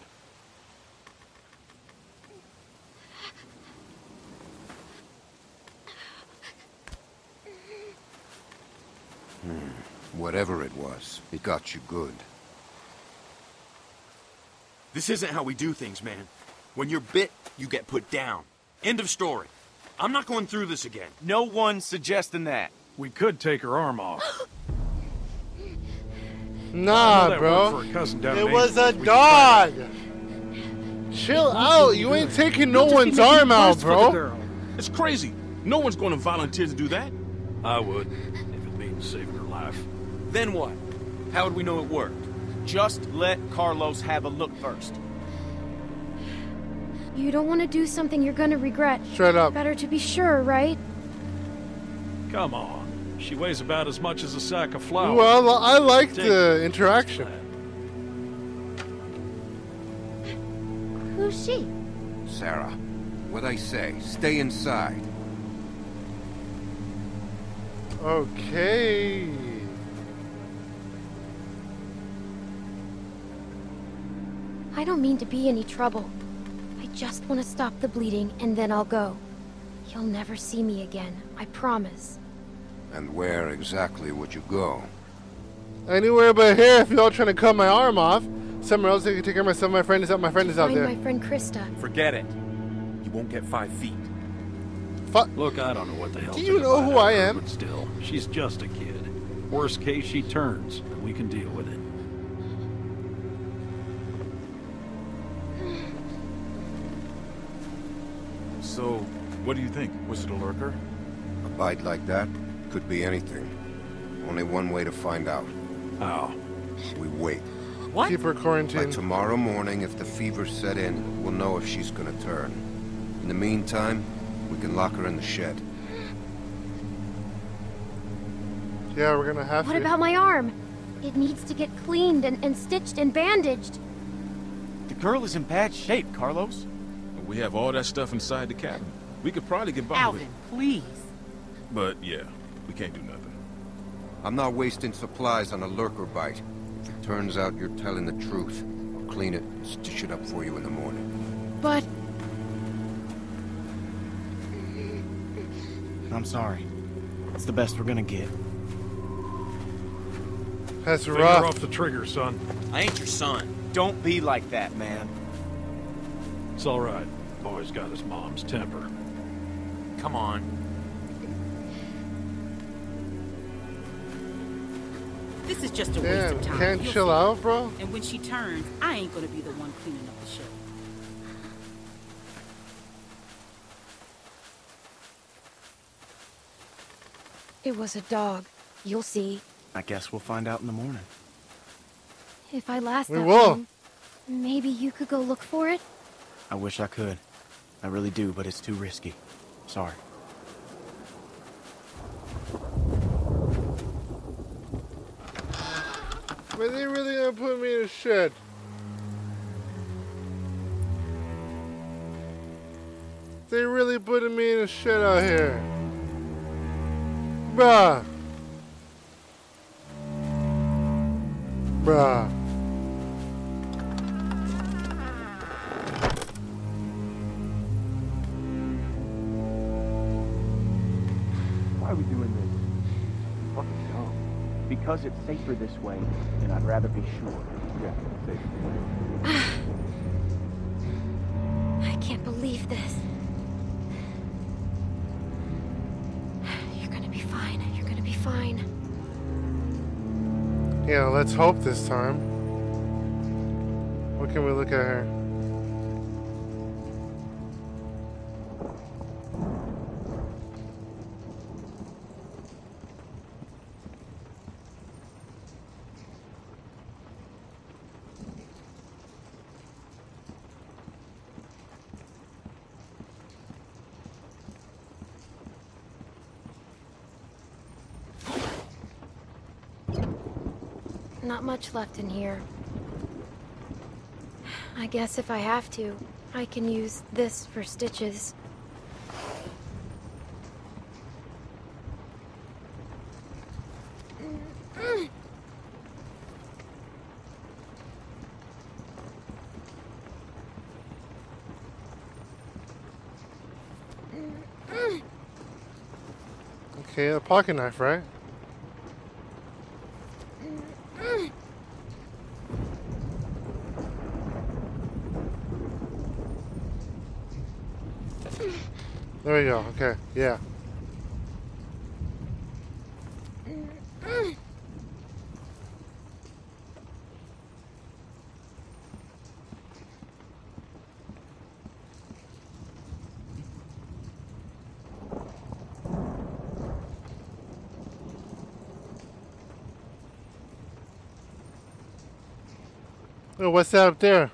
Whatever it was, it got you good. This isn't how we do things, man. When you're bit, you get put down. End of story. I'm not going through this again. No one's suggesting that. We could take her arm off. (gasps) Nah, bro. worked for a cousin down It was a England. We can dog. Chill out. You ain't taking no one's arm out, bro. It's crazy. No one's going to volunteer to do that. I would, if it means saving her life. Then what? How would we know it worked? Just let Carlos have a look first. You don't want to do something you're gonna regret. Shut up. Better to be sure, right? Come on. She weighs about as much as a sack of flour. Well, I like Take the interaction. Who's she? Sarah, what I say, stay inside. Okay. I don't mean to be any trouble. I just want to stop the bleeding and then I'll go. You'll never see me again, I promise. And where exactly would you go? Anywhere but here if y'all trying to cut my arm off. Somewhere else I can take care of myself. My friend is out. My friend is out there. my friend Christa. Forget it. You won't get five feet. Fuck. Look, I don't know what the hell. Do to you know about who I am? But still, she's just a kid. Worst case, she turns, and we can deal with it. So, what do you think? Was it a lurker? A bite like that could be anything. Only one way to find out. How? We wait. What? Keep her By tomorrow morning, if the fever set in, we'll know if she's gonna turn. In the meantime, we can lock her in the shed. Yeah, we're gonna have What to. What about my arm? It needs to get cleaned and, and stitched and bandaged. The girl is in bad shape, Carlos. We have all that stuff inside the cabin. We could probably get by with Alvin, it. please. But yeah, we can't do nothing. I'm not wasting supplies on a lurker bite. If it turns out you're telling the truth, I'll clean it and stitch it up for you in the morning. But I'm sorry. It's the best we're gonna get. That's Finger rough. off the trigger, son. I ain't your son. Don't be like that, man. It's all right. Boy's got his mom's temper. Come on. This is just a waste of time. can't You'll chill out, bro? And when she turns, I ain't gonna be the one cleaning up the shit. it was a dog. You'll see. I guess we'll find out in the morning. If I last We that will. long, maybe you could go look for it? I wish I could. I really do, but it's too risky. Sorry. Are they really gonna put me in a shed? They really putting me in a shed out here. Bruh. Bruh. Because it's safer this way, and I'd rather be sure. Yeah, safer. Ah. I can't believe this. You're gonna be fine. You're gonna be fine. Yeah, let's hope this time. What can we look at here? much left in here. I guess if I have to, I can use this for stitches. Okay, a pocket knife, right? We go. Okay, yeah. What's that up there?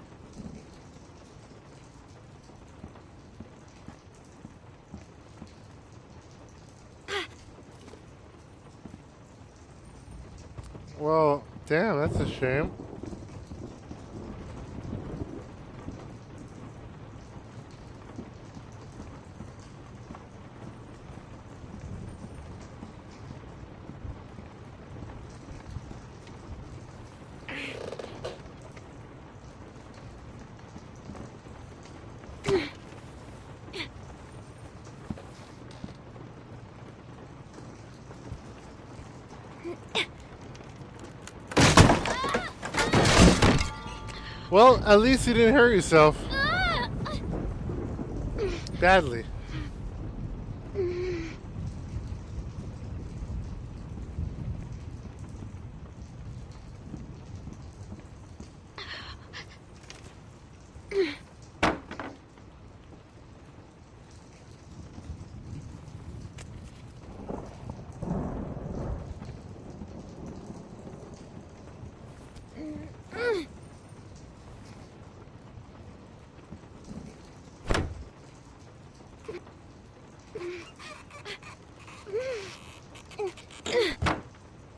Well, damn, that's a shame. Well, at least you didn't hurt yourself. Ah. Badly.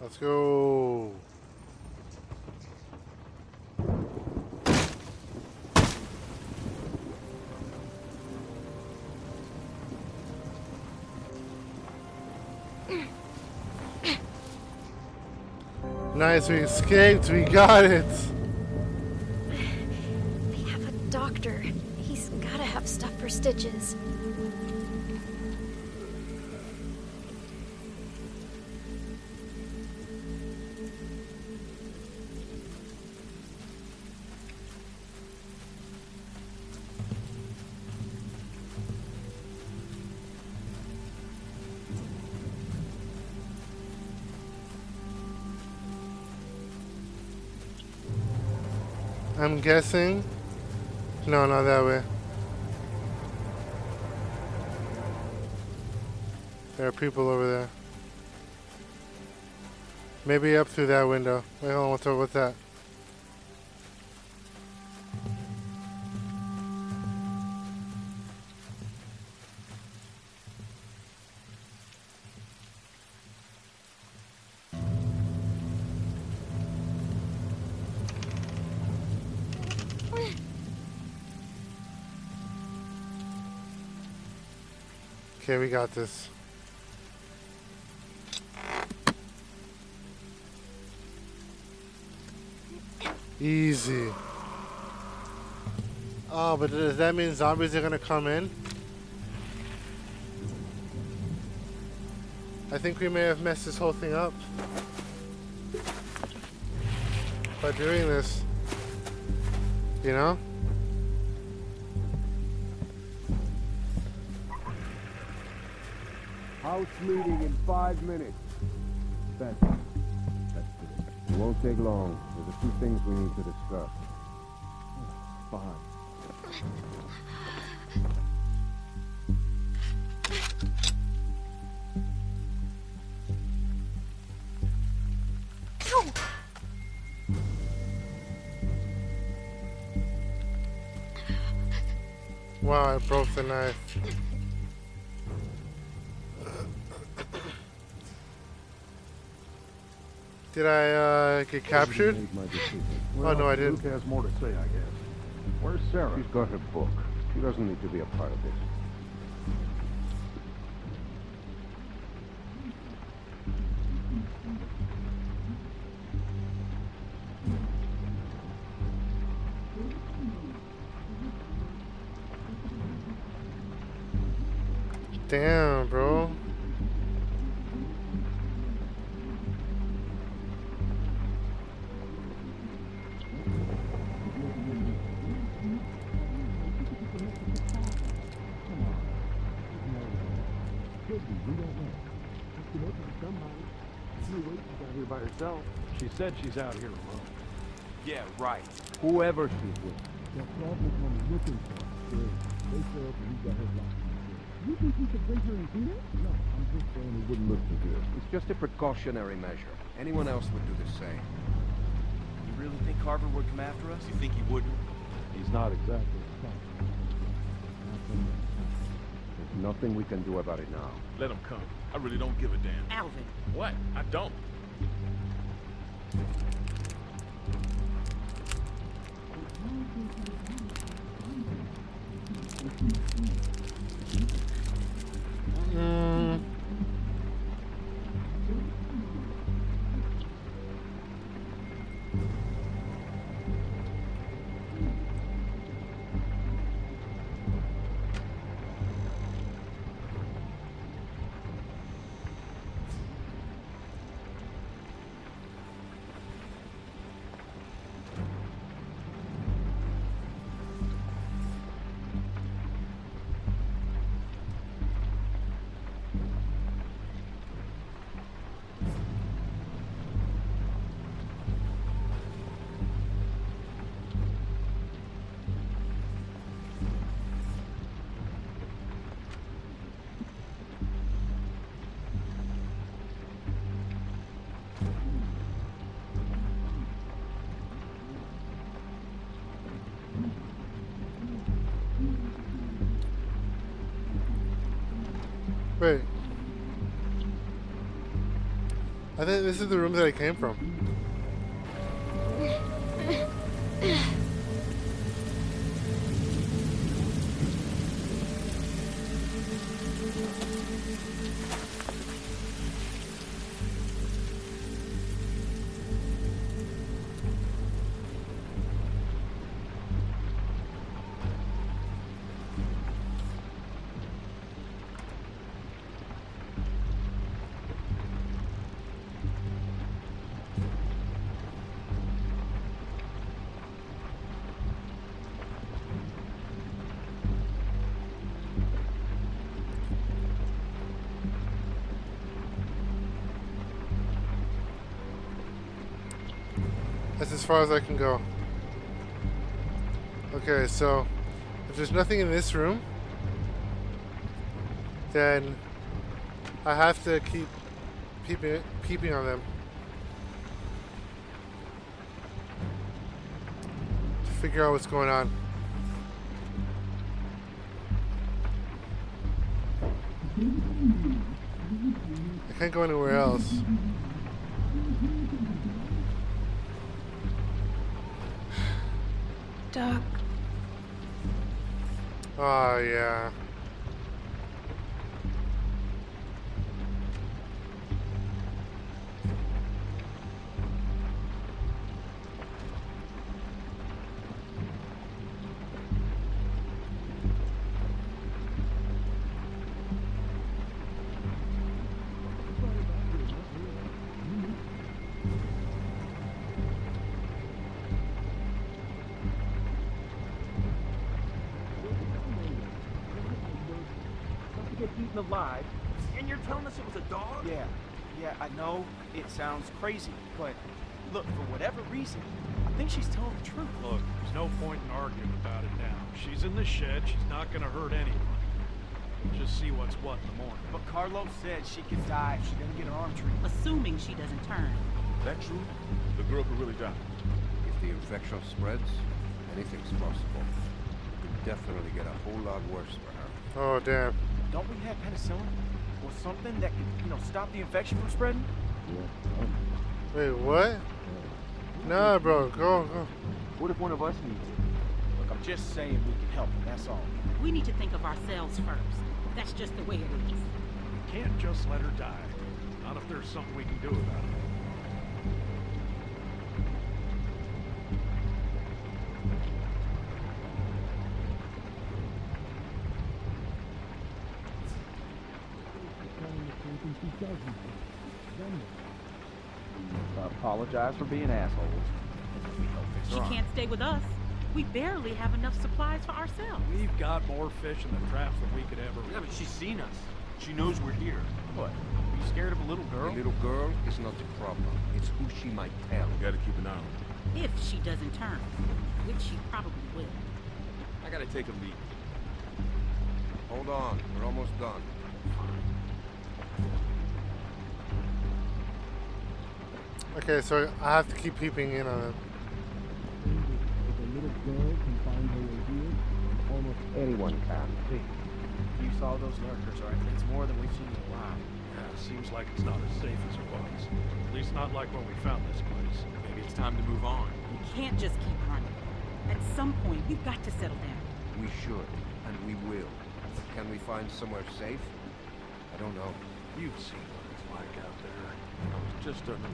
Let's go. Nice, we escaped. We got it. They have a doctor. He's gotta have stuff for stitches. Guessing. No, not that way. There are people over there. Maybe up through that window. Wait, hold on. What's, that? Okay, we got this. Easy. Oh, but does that mean zombies are gonna come in? I think we may have messed this whole thing up. By doing this. You know? House meeting in five minutes. That's. That's it. It won't take long. There's a few things we need to discuss. Did I uh, get captured? My decision. Oh, no, I didn't. Luke has more to say, I guess. Where's Sarah? She's got her book. She doesn't need to be a part of this. Damn, bro. Said she's out here alone. Yeah, right. Whoever she's with. The problem I'm looking for. is They said he got her locked in the jail. You think you could bring her in here? No, I'm just saying it wouldn't look too good. It's just a precautionary measure. Anyone else would do the same. You really think Carver would come after us? You think he wouldn't? He's not exactly a cop. Nothing There's nothing we can do about it now. Let him come. I really don't give a damn. Alvin. What? I don't. Mm. I think this is the room that I came from. Far as I can go. Okay, so if there's nothing in this room, then I have to keep peeping peeping on them to figure out what's going on. I can't go anywhere else. Oh yeah. Know it sounds crazy, but look, for whatever reason, I think she's telling the truth. Look, there's no point in arguing about it now. She's in the shed. She's not gonna hurt anyone. We'll just see what's what in the morning. But Carlos said she could die if she doesn't get her arm treated. Assuming she doesn't turn. That true? The girl could really die. If the infection spreads, anything's possible. It could definitely get a whole lot worse for her. Oh damn. Don't we have penicillin? Or something that could, you know, stop the infection from spreading? Wait, what? Nah, bro, go, go. What if one of us needs it? Look, I'm just saying we can help, that's all. We need to think of ourselves first. That's just the way it is. Can't just let her die. Not if there's something we can do about it. For being assholes. We help fix She can't stay with us. We barely have enough supplies for ourselves. We've got more fish in the traps than we could ever. Yeah, but she's seen us. She knows we're here. What? Are you scared of a little girl? A little girl is not the problem. It's who she might tell. You gotta keep an eye on her. If she doesn't turn, which she probably will. I gotta take a leak. Hold on, we're almost done. Okay, so I have to keep peeping in on it. If a little girl can find her way here, almost anyone can. See, you saw those lurkers, right? It's more than we've seen in a while. Yeah, it seems like it's not as safe as it was. At least not like when we found this place. Maybe it's time to move on. You can't just keep running. At some point, you've got to settle down. We should, and we will. Can we find somewhere safe? I don't know. You've seen what it's like out there. I was just starting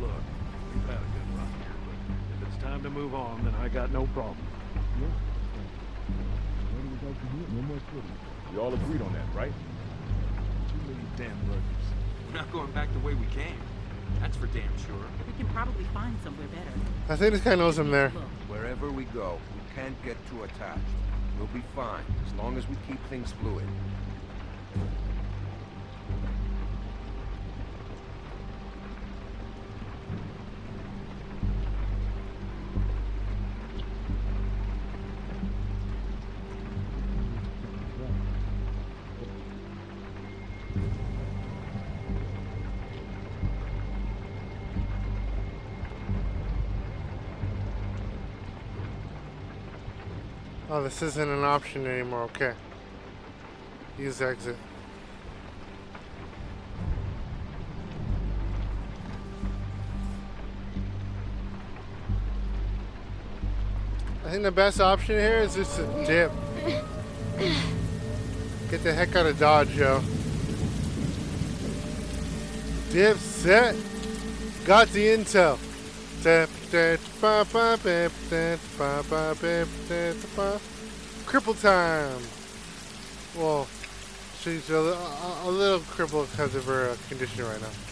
to like this place. Look, we've had a good run here, but if it's time to move on, then I got no problem. Yes. Where do we go from here? No more city. We all agreed on that, right? Too many damn lurkers. We're not going back the way we came. That's for damn sure. We can probably find somewhere better. I think this guy knows I'm there. Wherever we go, we can't get too attached. We'll be fine, as long as we keep things fluid. This isn't an option anymore. Okay. Use exit. I think the best option here is just to dip. (laughs) Get the heck out of Dodge, yo. Dip set. Got the intel. Dip, dip, ba, ba, bip, dip, ba, ba, bip, dip, ba. Cripple time. Well, she's a, a, a little crippled because of her uh, condition right now.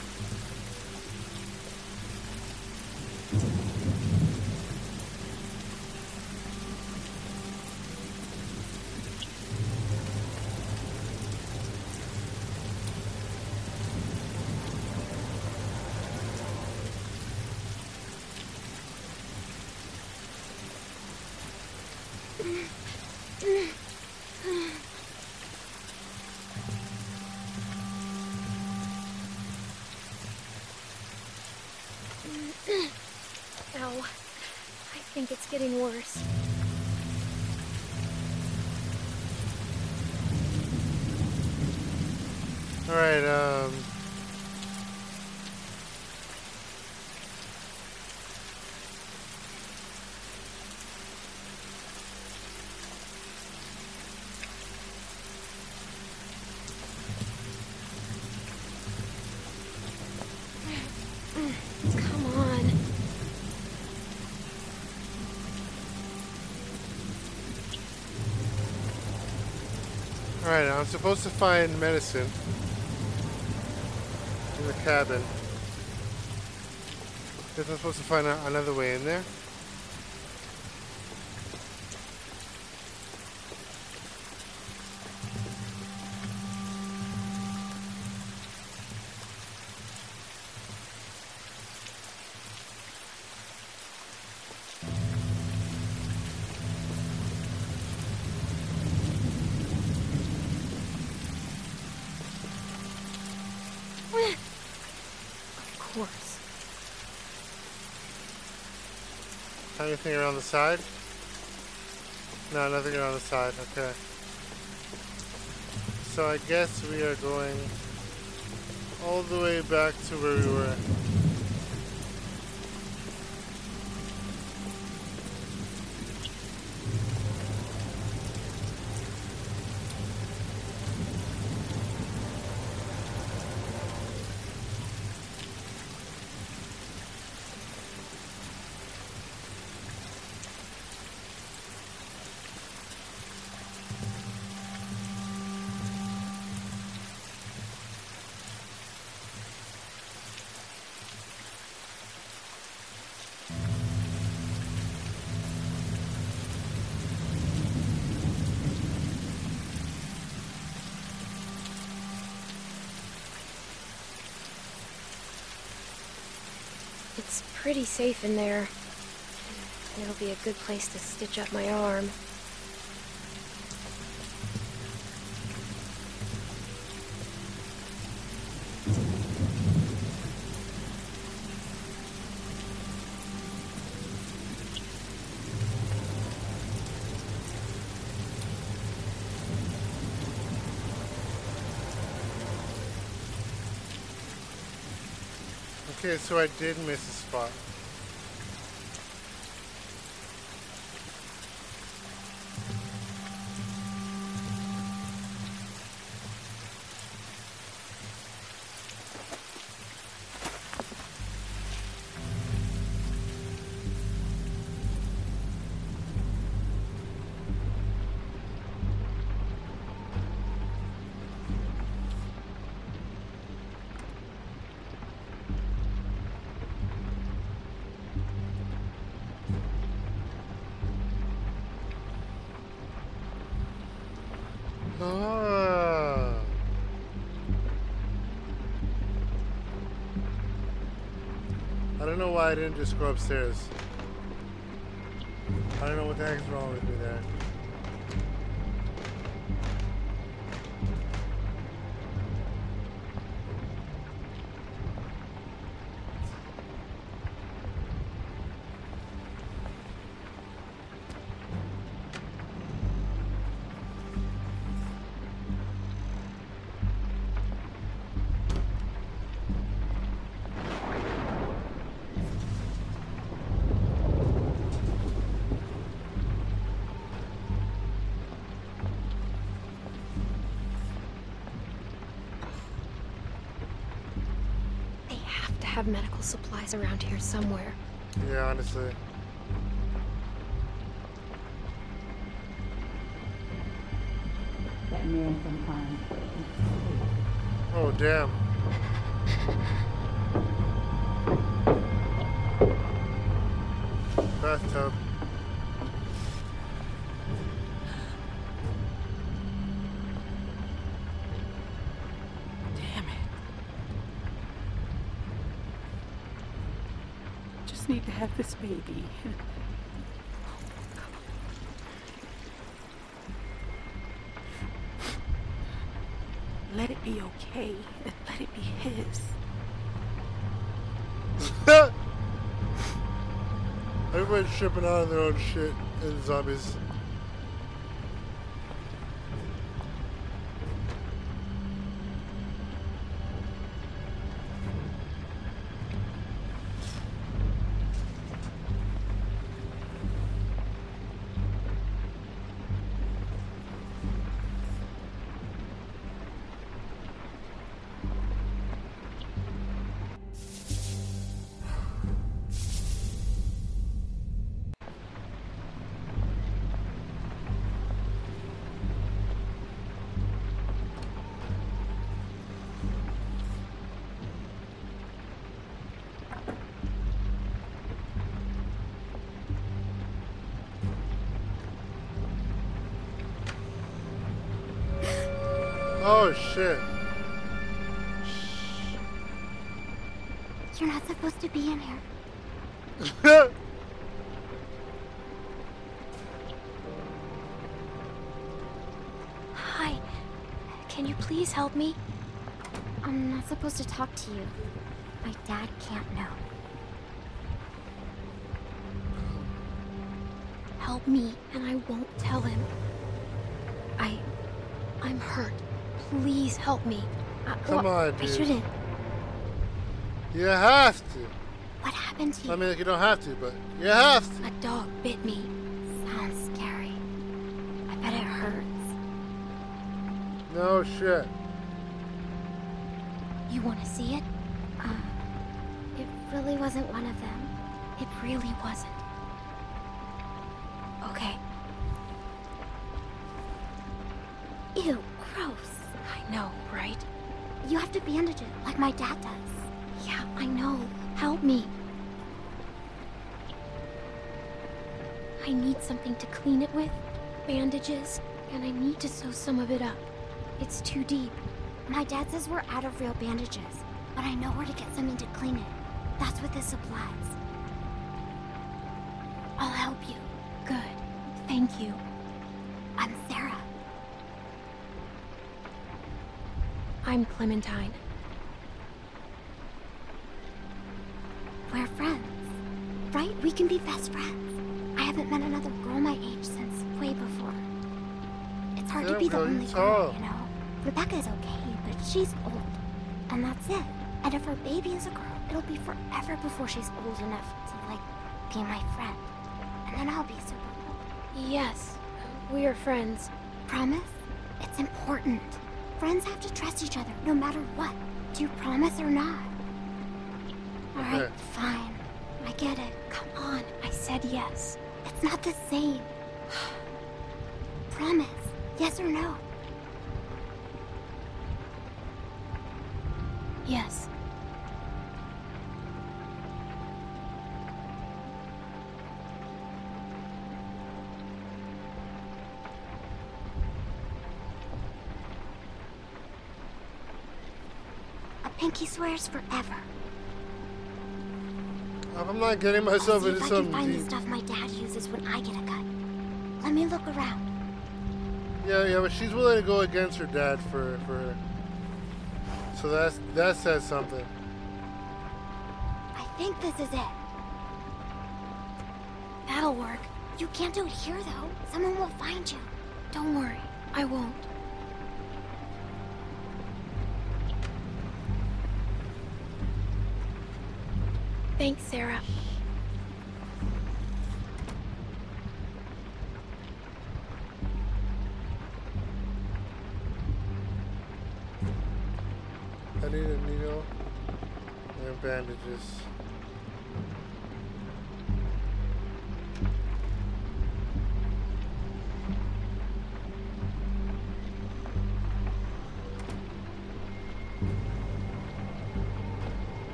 I'm supposed to find medicine in the cabin. Guess I'm supposed to find another way in there. Course. Anything around the side? No, nothing around the side. Okay. So I guess we are going all the way back to where we were. Pretty safe in there. It'll be a good place to stitch up my arm. Okay, so I did miss a spot. Why I didn't just go upstairs. I don't know what the heck's wrong with me have medical supplies around here somewhere. Yeah, honestly. That man sometimes. Oh, damn. Baby. Let it be okay. Let it be his. (laughs) Everybody's tripping out on their own shit in zombies. Help me? I'm not supposed to talk to you. My dad can't know. Help me, and I won't tell him. I. I'm hurt. Please help me. Uh, I, Come well, on, I dude. shouldn't. You have to. What happened to you? I mean, you don't have to, but you have to. A dog bit me. Sounds scary. I bet it hurts. No shit. Want to see it? Uh, it really wasn't one of them. It really wasn't. Okay. Ew, gross. I know, right? You have to bandage it, like my dad does. Yeah, I know. Help me. I need something to clean it with, bandages, and I need to sew some of it up. It's too deep. My dad says we're out of real bandages, but I know where to get something to clean it. That's with the supplies. I'll help you. Good. Thank you. I'm Sarah. I'm Clementine. We're friends. Right? We can be best friends. I haven't met another girl my age since way before. It's hard to be the only girl, you know? Rebecca's okay, but she's old. And that's it. And if her baby is a girl, it'll be forever before she's old enough to, like, be my friend. And then I'll be super cool. Yes, we are friends. Promise? It's important. Friends have to trust each other no matter what. Do you promise or not? Alright, Okay. fine. I get it. Come on, I said yes. It's not the same. (sighs) promise. Yes or no? Yes. A pinky swears forever. I'm not getting myself into if I can find the stuff my dad uses when I get a cut. Let me look around. Yeah, yeah, but she's willing to go against her dad for for. So that's that says something. I think this is it. That'll work. You can't do it here, though. Someone will find you. Don't worry. I won't. Thanks, Sarah. Bandages.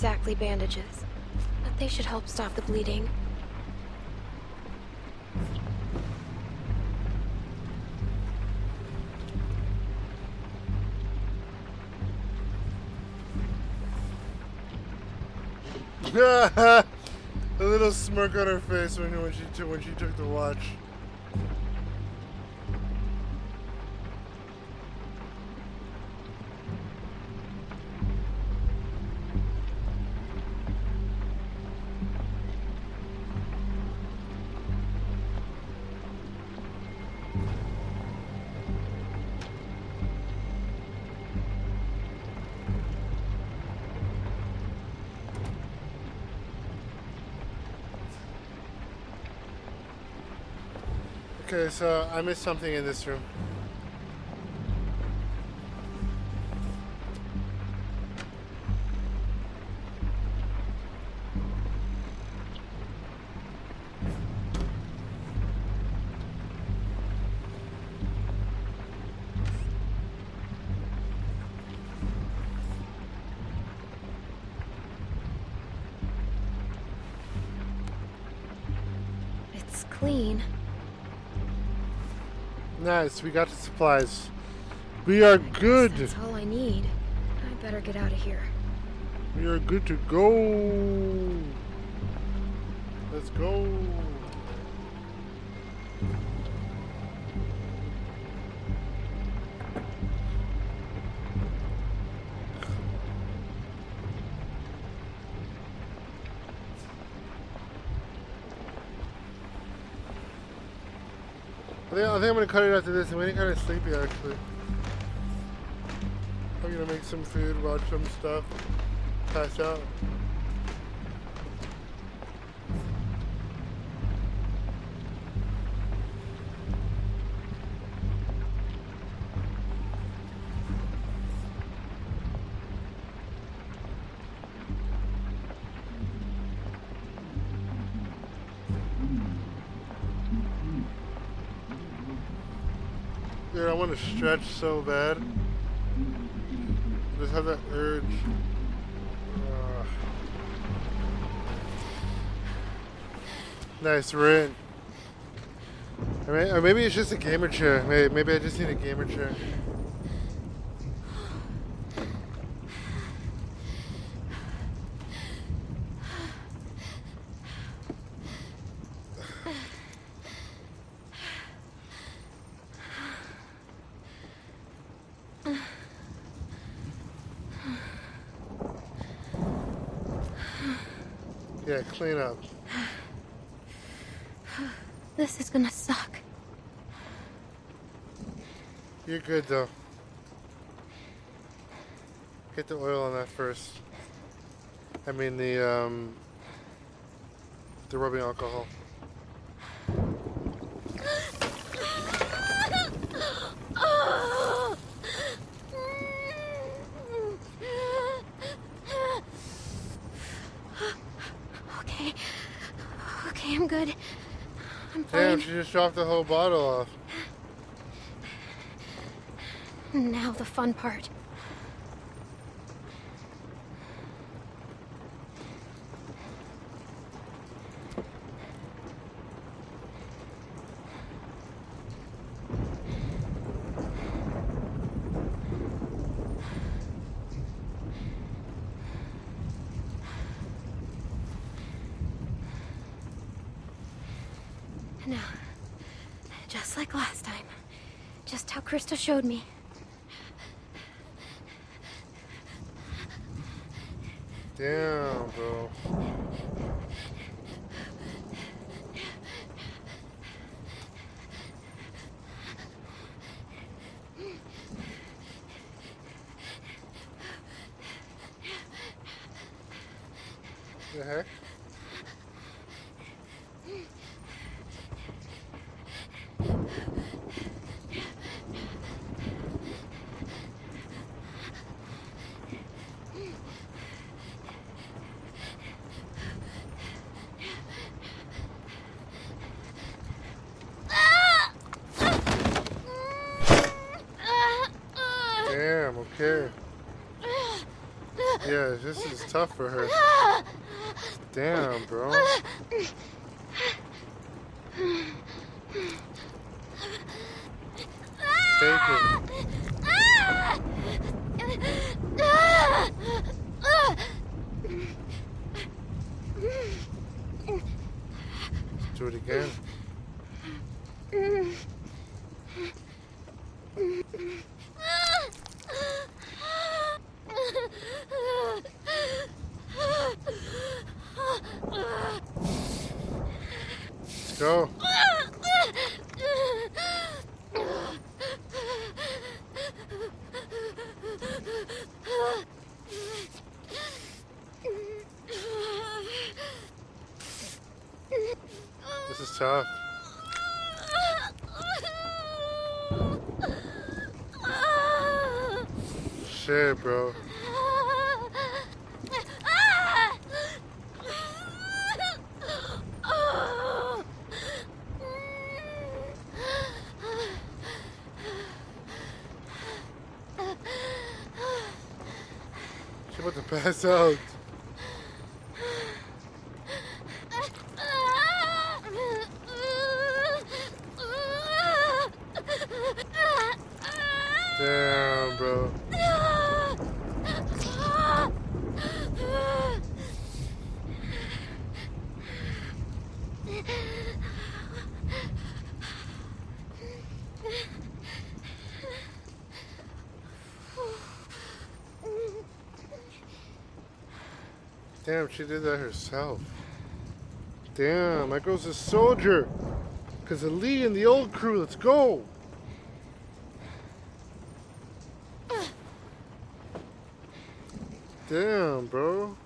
Exactly bandages, but they should help stop the bleeding. (laughs) a little smirk on her face when when she when she took the watch. Okay, so I missed something in this room. Nice, we got the supplies. We are good. That's all I need. I better get out of here. We are good to go. Let's go. Gonna cut it after this. I'm getting kind of sleepy actually. I'm gonna make some food, watch some stuff, pass out. want to stretch so bad. I just have that urge. Uh. Nice, rent. I mean, or maybe it's just a gamer chair. Maybe, maybe I just need a gamer chair. Mean the um the rubbing alcohol. Okay. Okay, I'm good. I'm fine. Damn, fine. she just dropped the whole bottle off. Now the fun part. Now, just like last time. Just showed me. Damn, bro. The heck? Damn, okay. Yeah, this is tough for her. (gasps) Damn, bro. She about to pass out. Damn, bro. Damn, she did that herself. Damn, that girl's a soldier. Cause the Lee and the old crew, let's go. Damn, bro.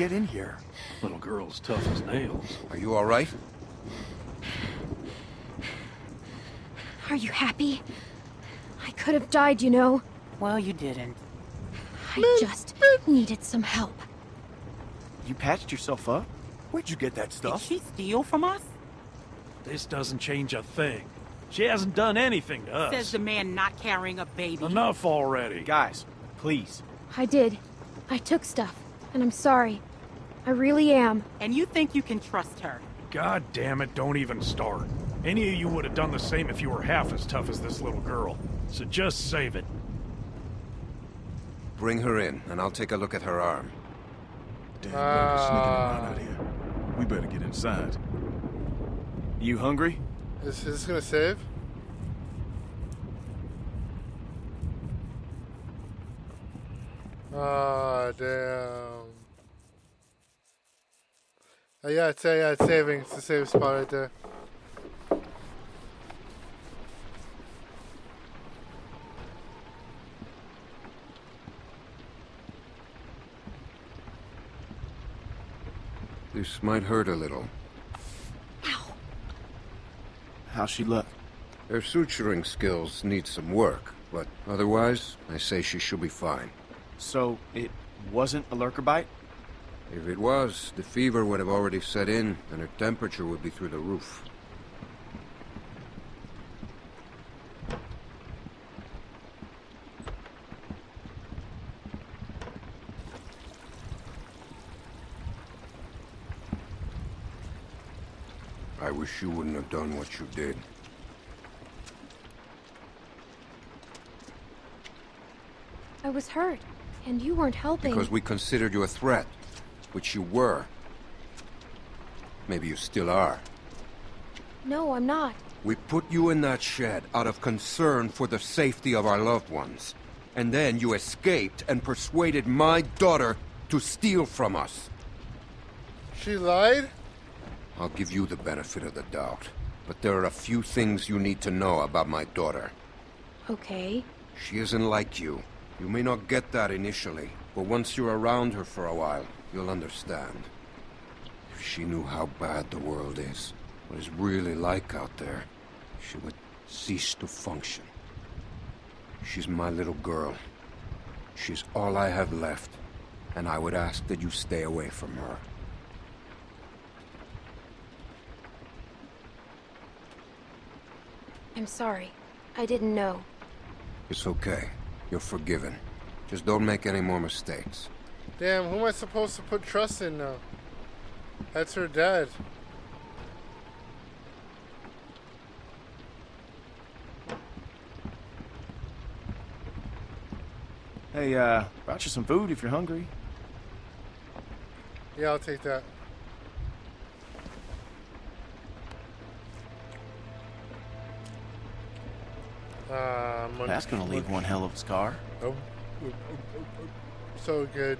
Get in here? Little girl's tough as nails. Are you all right? Are you happy? I could have died, you know. Well, you didn't. I just needed some help. You patched yourself up? Where'd you get that stuff? Did she steal from us? This doesn't change a thing. She hasn't done anything to us. Says the man not carrying a baby. Enough already. Guys, please. I did. I took stuff, and I'm sorry. I really am. And you think you can trust her? God damn it, don't even start. Any of you would have done the same if you were half as tough as this little girl. So just save it. Bring her in, and I'll take a look at her arm. Damn, uh... sneaking around out here. We better get inside. You hungry? Is, is this gonna save? Ah, damn. Oh, yeah, it's, uh, yeah, it's saving. It's the save spot right there. This might hurt a little. Ow. How's she look? Her suturing skills need some work, but otherwise, I say she should be fine. So, it wasn't a lurker bite? If it was, the fever would have already set in, and her temperature would be through the roof. I wish you wouldn't have done what you did. I was hurt, and you weren't helping. Because we considered you a threat, which you were. Maybe you still are. No, I'm not. We put you in that shed out of concern for the safety of our loved ones. And then you escaped and persuaded my daughter to steal from us. She lied? I'll give you the benefit of the doubt. But there are a few things you need to know about my daughter. Okay. She isn't like you. You may not get that initially, but once you're around her for a while, you'll understand. If she knew how bad the world is, what it's really like out there, she would cease to function. She's my little girl. She's all I have left, and I would ask that you stay away from her. I'm sorry. I didn't know. It's okay. You're forgiven. Just don't make any more mistakes. Damn, who am I supposed to put trust in now? That's her dad. Hey, uh, brought you some food if you're hungry. Yeah, I'll take that. Uh, That's gonna leave one hell of a scar. Oh, so good.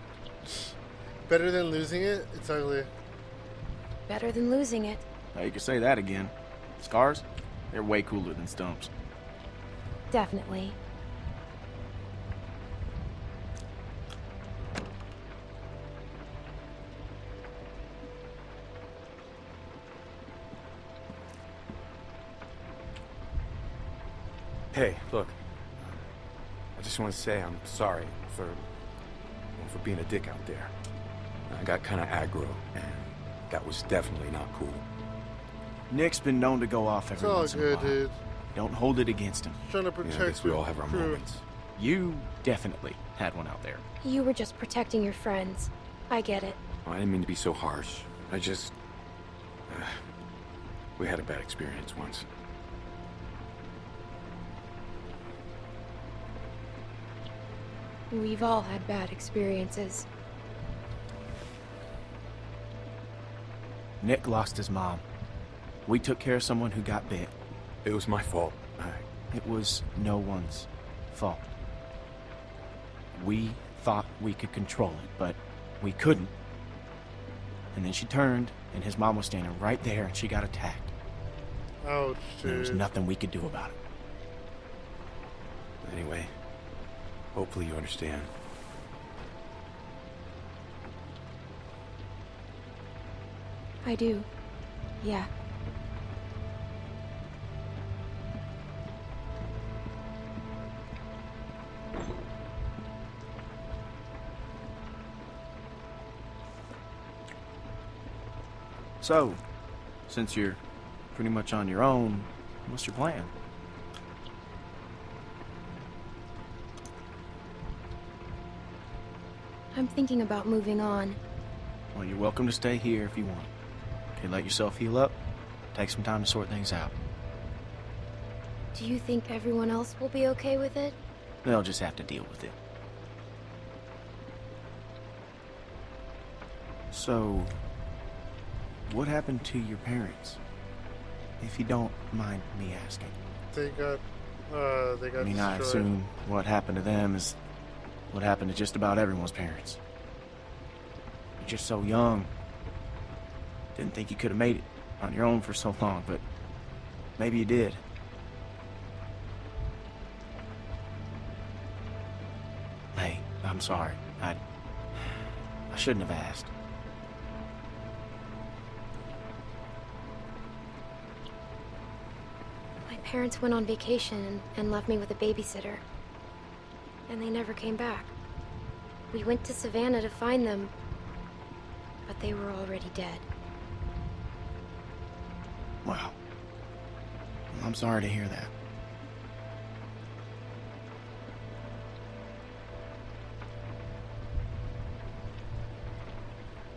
Better than losing it? It's ugly. Better than losing it. Now you can say that again. Scars? They're way cooler than stumps. Definitely. Hey, look. I just want to say I'm sorry for for being a dick out there. I got kind of aggro, and that was definitely not cool. Nick's been known to go off every It's all once in a while. dude. Don't hold it against him. Trying to Yeah, I guess we all have our crew. moments. You definitely had one out there. You were just protecting your friends. I get it. I didn't mean to be so harsh. I just... uh, we had a bad experience once. We've all had bad experiences. Nick lost his mom. We took care of someone who got bit. It was my fault. I... It was no one's fault. We thought we could control it, but we couldn't. And then she turned, and his mom was standing right there, and she got attacked. Ouch, There was nothing we could do about it. Anyway, hopefully you understand. I do. Yeah. So, since you're pretty much on your own, what's your plan? I'm thinking about moving on. Well, you're welcome to stay here if you want. Okay, let yourself heal up. Take some time to sort things out. Do you think everyone else will be okay with it? They'll just have to deal with it. So, what happened to your parents? If you don't mind me asking. They got, uh, they got I mean, I assume what happened to them is what happened to just about everyone's parents. You're just so young. Didn't think you could have made it on your own for so long, but maybe you did. Hey, I'm sorry. I I shouldn't have asked. My parents went on vacation and, and left me with a babysitter. And they never came back. We went to Savannah to find them, but they were already dead. Wow. I'm sorry to hear that.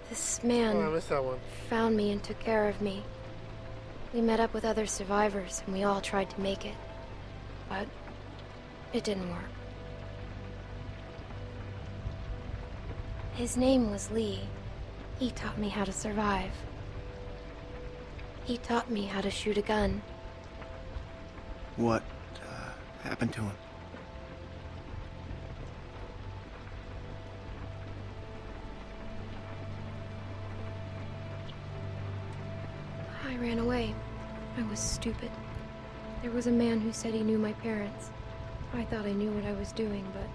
This man Oh, I missed that one. found me and took care of me. We met up with other survivors and we all tried to make it. But it didn't work. His name was Lee. He taught me how to survive. He taught me how to shoot a gun. What uh, happened to him? I ran away. I was stupid. There was a man who said he knew my parents. I thought I knew what I was doing, but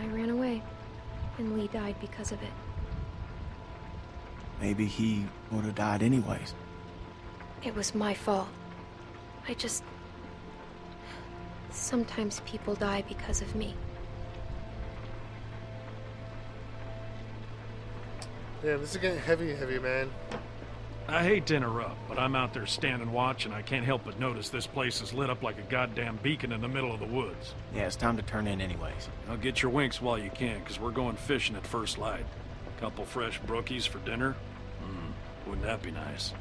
I ran away. And Lee died because of it. Maybe he would have died anyways. It was my fault. I just. Sometimes people die because of me. Damn, this is getting heavy, heavy, man. I hate to interrupt, but I'm out there standing watch and I can't help but notice this place is lit up like a goddamn beacon in the middle of the woods. Yeah, it's time to turn in anyways. Now get your winks while you can, because we're going fishing at first light. A Couple fresh brookies for dinner? Mm, wouldn't that be nice?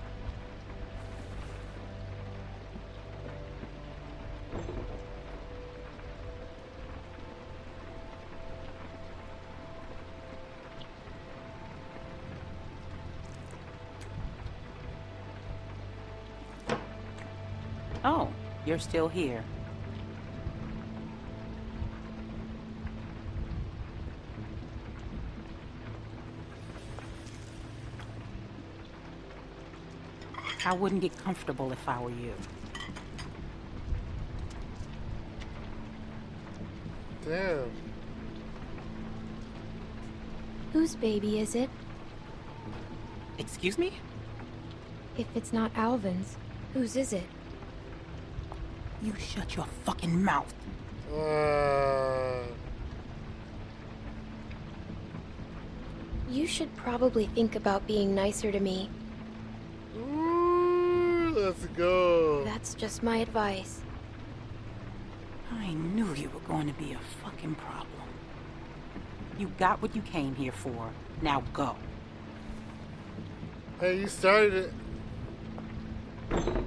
You're still here. I wouldn't get comfortable if I were you. Damn. Whose baby is it? Excuse me? If it's not Alvin's, whose is it? You shut your fucking mouth. Uh, You should probably think about being nicer to me. ooh, let's go. That's just my advice. I knew you were going to be a fucking problem. You got what you came here for. Now go. Hey, you started it.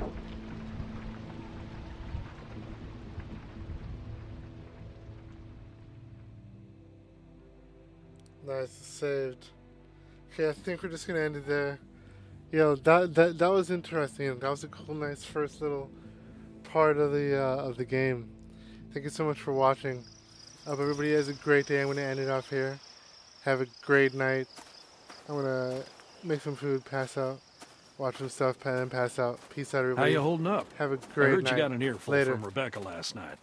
Okay, I think we're just gonna end it there. Yo, that that that was interesting. That was a cool, nice first little part of the uh, of the game. Thank you so much for watching. I hope everybody has a great day. I'm gonna end it off here. Have a great night. I'm gonna make some food, pass out, watch some stuff, and pass out. Peace out, everybody. How you holding up? Have a great night. I heard night. you got an earful Later. from Rebecca last night.